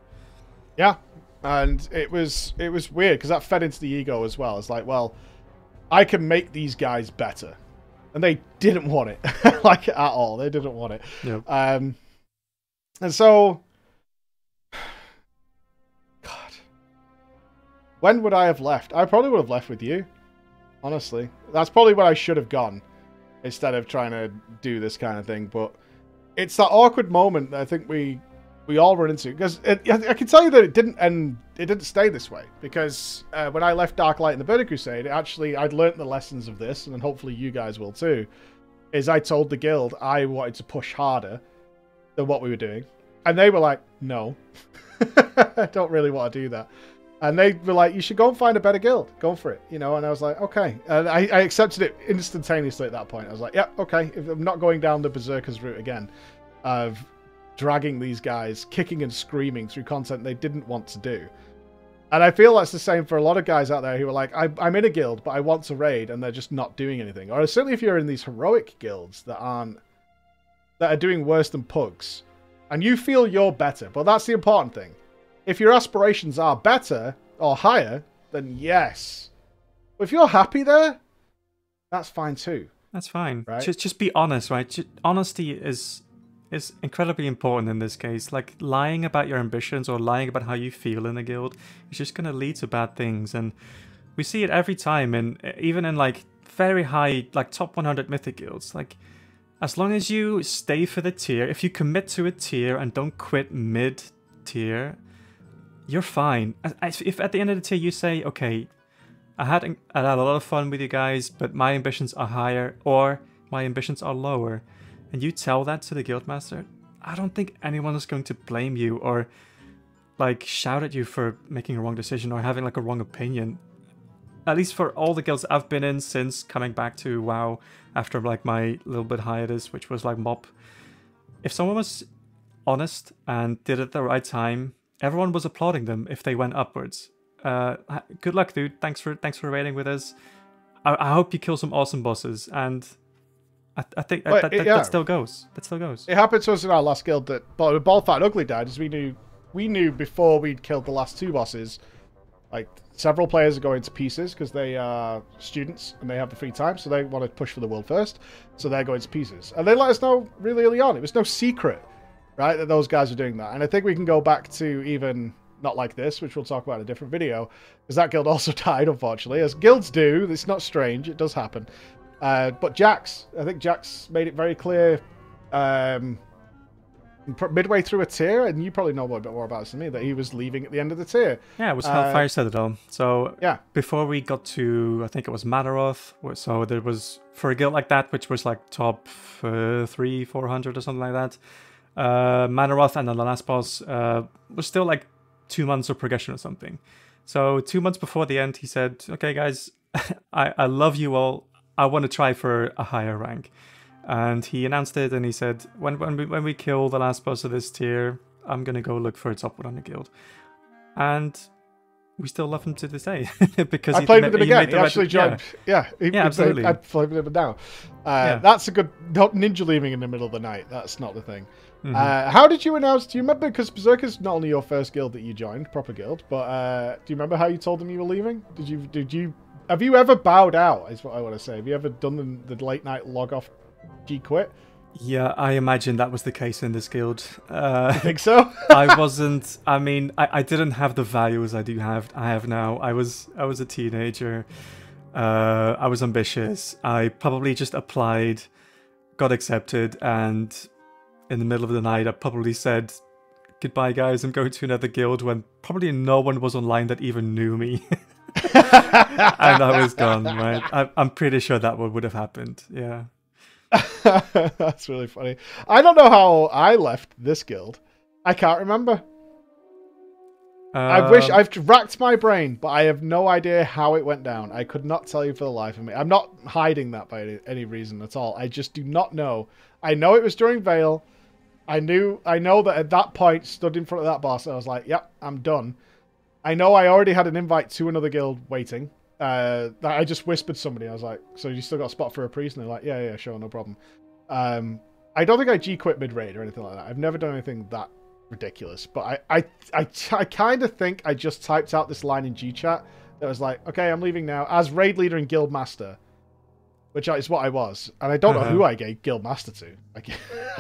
Yeah, and it was it was weird because that fed into the ego as well. It's like, well, I can make these guys better, and they didn't want it like at all. They didn't want it. Yep. Um, and so, when would I have left? I probably would have left with you. Honestly, that's probably where I should have gone instead of trying to do this kind of thing. But it's that awkward moment that I think we we all run into because I can tell you that it didn't end. It didn't stay this way because uh, when I left Dark Light in the Burning Crusade, actually I'd learnt the lessons of this, and hopefully you guys will too. Is I told the guild I wanted to push harder than what we were doing, and they were like, "No, I don't really want to do that." And they were like, "You should go and find a better guild. Go for it," you know. And I was like, "Okay," and I, I accepted it instantaneously at that point. I was like, "Yeah, okay. If I'm not going down the berzerkers route again, of dragging these guys kicking and screaming through content they didn't want to do." And I feel that's the same for a lot of guys out there who are like, I, I'm in a guild, but I want to raid, and they're just not doing anything. Or certainly if you're in these heroic guilds that aren't, that are doing worse than pugs, and you feel you're better. But that's the important thing. If your aspirations are better or higher, then yes. But if you're happy there, that's fine too. That's fine. Right. Just just be honest, right? Ju- honesty is is incredibly important in this case. Like lying about your ambitions or lying about how you feel in a guild is just going to lead to bad things, and we see it every time. And even in like very high, like top 100 mythic guilds, like as long as you stay for the tier, if you commit to a tier and don't quit mid tier, you're fine. If at the end of the tier you say, okay, I had I had a lot of fun with you guys, but my ambitions are higher or my ambitions are lower, and you tell that to the guildmaster, I don't think anyone is going to blame you or like shout at you for making a wrong decision or having like a wrong opinion. At least for all the guilds I've been in since coming back to WoW after like my little bit hiatus, which was like mob. If someone was honest and did it at the right time, everyone was applauding them if they went upwards. Uh, good luck, dude. Thanks for thanks for raiding with us. I, I hope you kill some awesome bosses, and I, I think that, that, it- yeah. that still goes. That still goes. It happened to us in our last guild that but and Ugly died, as we knew we knew before we'd killed the last two bosses Like several players are going to pieces because they are students and they have the free time, so they want to push for the world first. So they're going to pieces, and they let us know really early on. It was no secret, right, that those guys are doing that. And I think we can go back to even not like this, which we'll talk about in a different video, because that guild also died, unfortunately, as guilds do. It's not strange; it does happen. Uh, but Jax, I think Jax made it very clear um, midway through a tier, and you probably know a bit more about this than me, that he was leaving at the end of the tier. Yeah, it was Hellfire uh, Citadel. So yeah, before we got to, I think it was Mannoroth. So there was for a guild like that, which was like top uh, three, four hundred or something like that. Uh, Mannoroth and then the last boss uh, was still like two months of progression or something. So two months before the end, he said, "Okay, guys, I I love you all. I want to try for a higher rank." and he announced it and he said when when we when we kill the last boss of this tier i'm gonna go look for a top 100 guild and we still love him to this day because I played with him again. He, he actually joined. Yeah, yeah, he, yeah absolutely. I played with him now. Uh, yeah. That's a good. Not ninja leaving in the middle of the night. That's not the thing. Mm-hmm. Uh, how did you announce? Do you remember? Because Berzerker's not only your first guild that you joined, proper guild, but uh, do you remember how you told them you were leaving? Did you? Did you? Have you ever bowed out? Is what I want to say. Have you ever done the, the late night log off G quit? Yeah, I imagine that was the case in this guild. Uh, I think so. I wasn't. I mean, I, I didn't have the values I do have. I have now. I was I was a teenager. Uh, I was ambitious. I probably just applied, got accepted, and in the middle of the night, I probably said, "Goodbye, guys. I'm going to another guild." When probably no one was online that even knew me. and I was gone. Right. I, I'm pretty sure that would have happened. Yeah. That's really funny. I don't know how I left this guild. I can't remember. I wish um, I've racked my brain, but I have no idea how it went down. I could not tell you for the life of me. I'm not hiding that by any, any reason at all. I just do not know. I know it was during Vael. I knew. I know that at that point, stood in front of that boss, I was like, "Yep, I'm done." I know I already had an invite to another guild waiting uh, I just whispered somebody. I was like, "So you still got a spot for a priest?" And they're like, "Yeah, yeah, sure, no problem." Um, I don't think I G quit mid raid or anything like that. I've never done anything that ridiculous. But I, I, I, I kind of think I just typed out this line in G chat that was like, "Okay, I'm leaving now as raid leader and guild master," which is what I was, and I don't uh-huh. know who I gave guild master to. I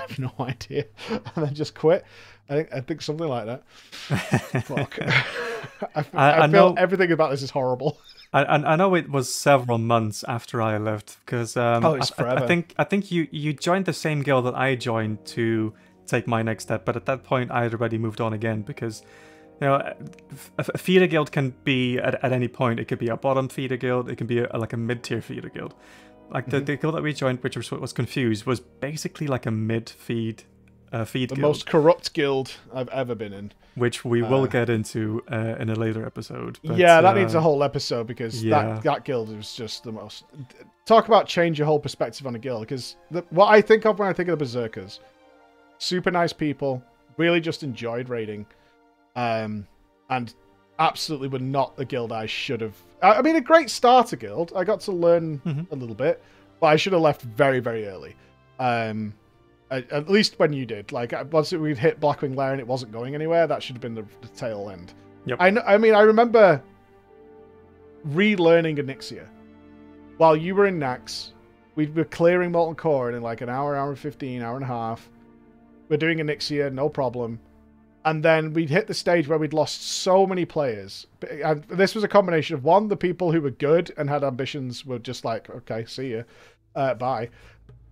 have no idea, and then just quit. I think I think something like that. Fuck. I, I, I, I feel know... everything about this is horrible. I, I know it was several months after I left because um, oh, I, I, think I think you you joined the same guild that I joined to take my next step, but at that point I had already moved on again because you know a, a feeder guild can be at, at any point. It could be a bottom feeder guild. It can be a, like a mid tier feeder guild. Like the, mm-hmm. the guild that we joined, which was, was confused, was basically like a mid feed uh, feed the guild. most corrupt guild I've ever been in. Which we will uh, get into uh, in a later episode. But, yeah, that needs a uh, whole episode because yeah. that, that guild was just the most. Talk about change your whole perspective on a guild because what I think of when I think of the Berzerkers, super nice people, really just enjoyed raiding, um, and absolutely were not the guild I should have. I mean, a great starter guild. I got to learn mm-hmm. a little bit, but I should have left very, very early. Um, at least when you did. Like uh, once we'd hit Blackwing Lair and it wasn't going anywhere, that should have been the, the tail end. Yep. I I mean, I remember relearning Onyxia while you were in Naxx. We were clearing Molten Core in like an hour, hour and fifteen, hour and a half. We're doing Onyxia, no problem. And then we'd hit the stage where we'd lost so many players. And this was a combination of one, the people who were good and had ambitions were just like, okay, see you, uh, bye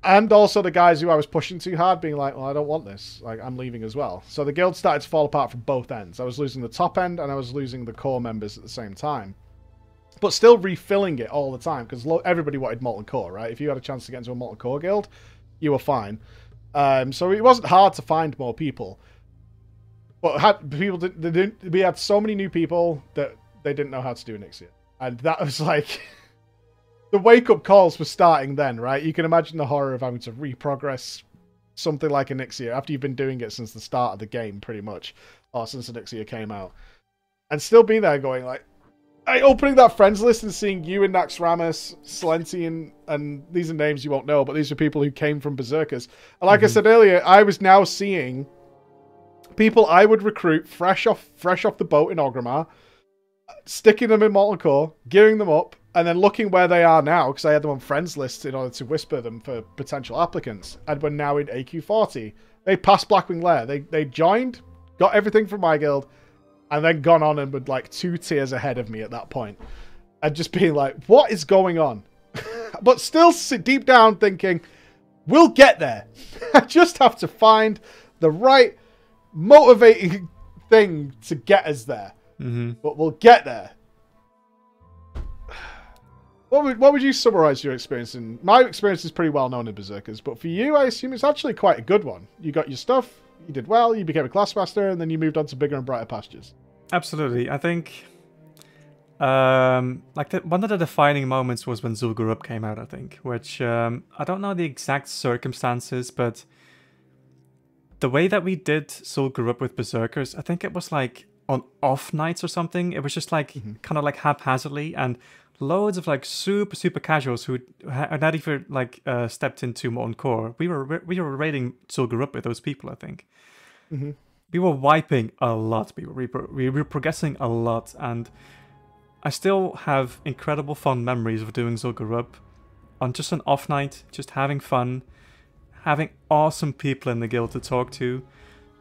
and also the guys who I was pushing too hard, being like, "Well, I don't want this. Like, I'm leaving as well." So the guild started to fall apart from both ends. I was losing the top end, and I was losing the core members at the same time. But still refilling it all the time because everybody wanted molten core, right? If you had a chance to get into a molten core guild, you were fine. Um, so it wasn't hard to find more people. But had people did. We had so many new people that they didn't know how to do Onyxia, and that was like the wake up calls were starting then, right? You can imagine the horror of having to reprogress something like Onyxia after you've been doing it since the start of the game, pretty much, or since Onyxia came out, and still be there going like, I opening that friends list and seeing you and Naxxramas, Slentian, and and these are names you won't know, but these are people who came from Berzerkers. And like mm-hmm. I said earlier, I was now seeing people I would recruit fresh off fresh off the boat in Orgrimmar sticking them in Molten Core, gearing them up, and then looking where they are now, because I had them on friends lists in order to whisper them for potential applicants, and we're now in AQ40. They passed Blackwing Lair. They they joined, got everything from my guild, and then gone on and were like two tiers ahead of me at that point, and just being like, "What is going on?" but still sit deep down thinking, "We'll get there. I just have to find the right motivating thing to get us there." Mm-hmm. But we'll get there. What would, what would you summarize your experience in? My experience is pretty well known in Berzerkers, but for you, I assume it's actually quite a good one. You got your stuff, you did well, you became a class master, and then you moved on to bigger and brighter pastures. Absolutely. I think um, like the, one of the defining moments was when Zul'Gurub came out, I think, which um, I don't know the exact circumstances, but the way that we did Zul'Gurub with Berzerkers, I think it was like on off nights or something. It was just like mm-hmm. kind of like haphazardly and loads of like super super casuals who had not even like uh, stepped into Molten Core. We were we were raiding Zul'Gurub with those people. I think mm-hmm. we were wiping a lot. We were we were progressing a lot, and I still have incredible fond memories of doing Zul'Gurub on just an off night, just having fun, having awesome people in the guild to talk to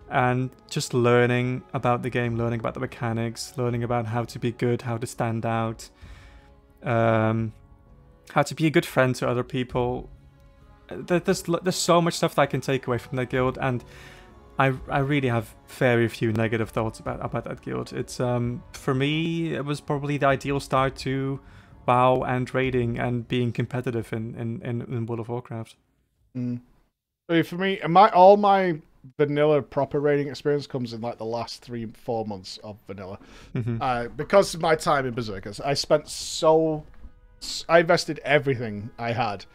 and just learning about the game, learning about the mechanics, learning about how to be good, how to stand out, um, how to be a good friend to other people. There's there's so much stuff that I can take away from that guild, and I I really have very few negative thoughts about about that guild. It's um for me it was probably the ideal start to WoW and raiding and being competitive in in, in, World of Warcraft. Mm. For me, my all my vanilla proper raiding experience comes in like the last three four months of vanilla mm-hmm. uh, because of my time in berzerkers i spent so i invested everything i had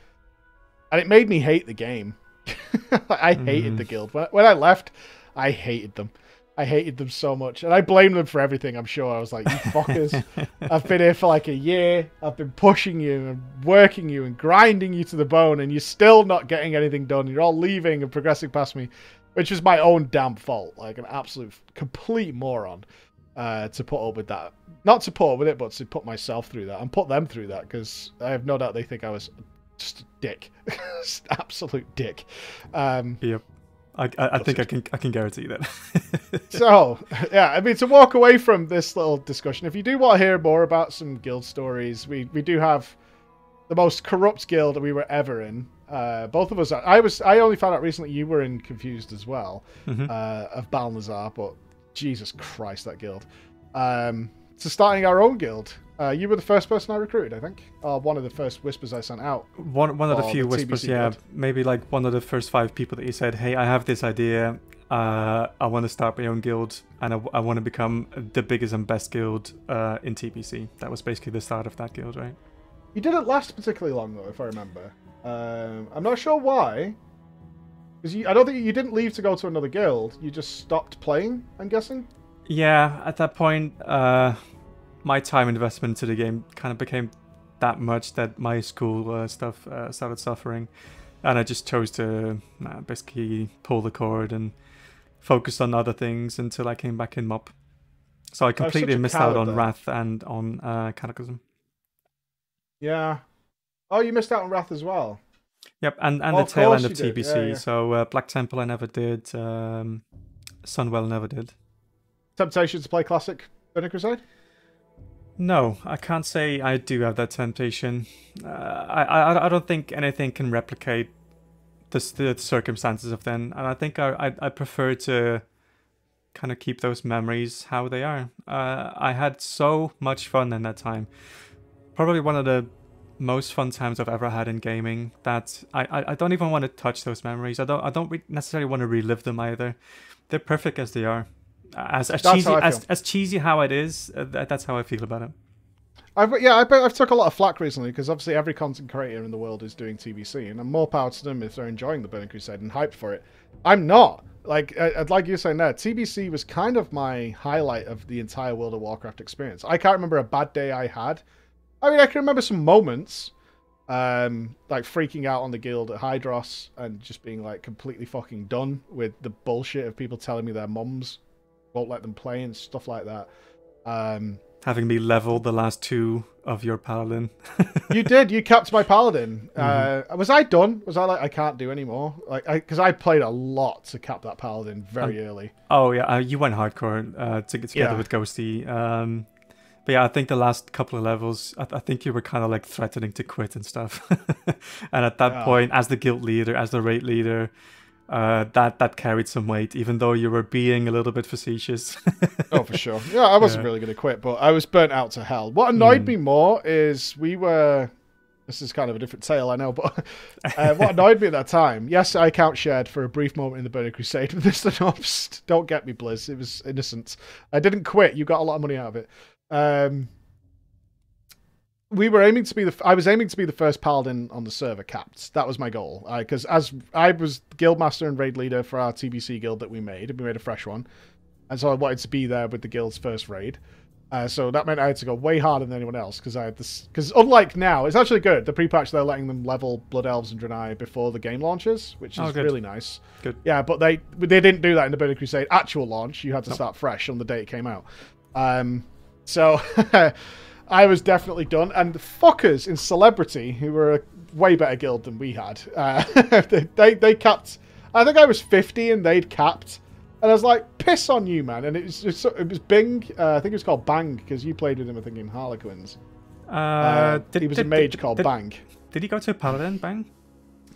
and it made me hate the game i hated mm-hmm. the guild when, when i left i hated them I hated them so much, and I blamed them for everything. I'm sure I was like, "You fuckers! I've been here for like a year. I've been pushing you and working you and grinding you to the bone, and you're still not getting anything done. You're all leaving and progressing past me which was my own damn fault. Like an absolute complete moron uh, to put up with that. Not to put up with it, but to put myself through that and put them through that because I have no doubt they think I was just a dick, absolute dick. Um, yep. I, I, I think I can I can guarantee that. so yeah, I mean to walk away from this little discussion, if you do want to hear more about some guild stories, we we do have the most corrupt guild that we were ever in. Uh, both of us. I was. I only found out recently you were in confused as well mm-hmm. uh, of Balnazar, but Jesus Christ, that guild. Um, to starting our own guild. Uh, you were the first person I recruited, I think, or one of the first whispers I sent out. One one of the few the whispers, TBC yeah. Guild. Maybe like one of the first five people that you said, "Hey, I have this idea. Uh, I want to start my own guild, and I, I want to become the biggest and best guild uh, in TBC." That was basically the start of that guild, right? You didn't last particularly long though, if I remember. Um, I'm not sure why. Because I don't think you didn't leave to go to another guild. You just stopped playing. I'm guessing. Yeah, at that point, uh, my time investment into the game kind of became that much that my school uh, stuff uh, started suffering, and I just chose to basically pull the cord and focus on other things until I came back in MoP. So I completely missed out on Wrath and on uh, Cataclysm. Yeah, Oh, you missed out on Wrath as well. Yep, and, and the tail end of TBC. Yeah, yeah. So uh, Black Temple I never did. Um, Sunwell never did. Temptation to play classic Burning Crusade? No, I can't say I do have that temptation. Uh, I, I I don't think anything can replicate the, the circumstances of then, and I think I I, I prefer to kind of keep those memories how they are. Uh, I had so much fun in that time. Probably one of the most fun times I've ever had in gaming. That I, I, I don't even want to touch those memories. I don't I don't re- necessarily want to relive them either. They're perfect as they are. As as cheesy as, as cheesy how it is, uh, that, that's how I feel about it. I've yeah, I've, I've took a lot of flack recently because obviously every content creator in the world is doing TBC, and I'm more power to them if they're enjoying the Burning Crusade and hyped for it. I'm not. Like I'd like you saying that TBC was kind of my highlight of the entire World of Warcraft experience. I can't remember a bad day I had I mean, I can remember some moments, um, like freaking out on the guild at Hydross and just being like completely fucking done with the bullshit of people telling me their moms won't let them play and stuff like that. Um, having me level the last two of your paladin. you did. You capped my paladin. Mm-hmm. Uh, was I done? Was I like I can't do anymore? Like because I, I, played a lot to cap that paladin very um, early. Oh yeah, uh, you went hardcore uh, to get together yeah. with Ghosty. Um, but yeah, I think the last couple of levels, I, th- I think you were kind of like threatening to quit and stuff. and at that yeah. point, as the guild leader, as the raid leader, uh, that that carried some weight, even though you were being a little bit facetious. oh, for sure. Yeah, I wasn't yeah. really going to quit, but I was burnt out to hell. What annoyed mm. me more is we were. This is kind of a different tale, I know, but uh, what annoyed me at that time, yes, I count shared for a brief moment in the Burning Crusade with Mr. Nobst. Don't get me, Blizz. It was innocent. I didn't quit. You got a lot of money out of it. Um, we were aiming to be the. I was aiming to be the first paladin on the server capped. That was my goal. Because as I was guild master and raid leader for our TBC guild that we made, and we made a fresh one, and so I wanted to be there with the guild's first raid. Uh, so that meant I had to go way harder than anyone else because I had this. Because unlike now, it's actually good. The pre-patch they're letting them level Blood Elves and Draenei before the game launches, which is oh, really nice. Good. Yeah, but they they didn't do that in the Burning Crusade actual launch. You had to start fresh on the day it came out. Um, so I was definitely done. And the fuckers in Celebrity, who were a way better guild than we had, uh, they, they capped. I think I was 50 and they'd capped. And I was like, piss on you, man. And it was, it was Bing. Uh, I think it was called Bang because you played with him, I think, in Harlequins. Uh, uh, did, he was did, a mage did, called Bang. Did he go to Paladin, Bang?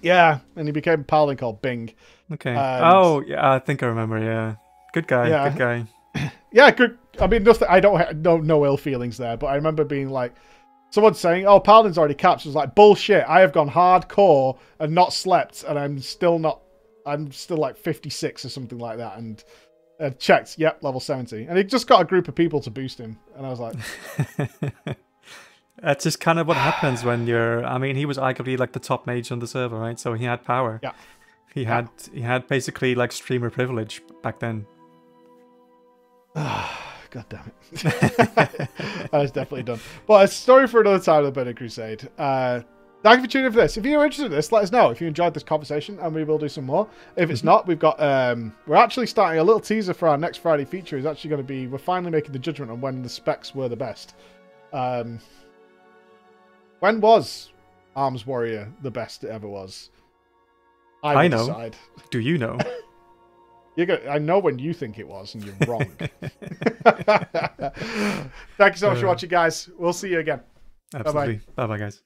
Yeah, and he became a Paladin called Bing. Okay. And, oh, yeah, I think I remember, yeah. Good guy, yeah. good guy yeah, good. I mean, nothing. I don't have no no ill feelings there, but I remember being like, someone saying, "Oh, Paladin's already capped." I was like, "Bullshit! I have gone hardcore and not slept, and I'm still not. I'm still like 56 or something like that." And uh, checked, yep, level 70, and he just got a group of people to boost him, and I was like. That's just kind of what happens when you're. I mean, he was arguably like the top mage on the server, right? So he had power. Yeah. He had he had basically like streamer privilege back then. God damn it. I was definitely done. But a story for another time of the Burning Crusade. Uh, thank you for tuning in for this. If you're interested in this, let us know if you enjoyed this conversation, and we will do some more. If it's mm-hmm. not, we've got um, we're actually starting a little teaser for our next Friday feature. Is actually going to be we're finally making the judgment on when the specs were the best. Um, when was Arms Warrior the best it ever was? I, I know. Decide. Do you know? You're gonna, I know when you think it was, and you're wrong. Thank you so much uh, for watching, guys. We'll see you again. Absolutely. Bye bye, guys.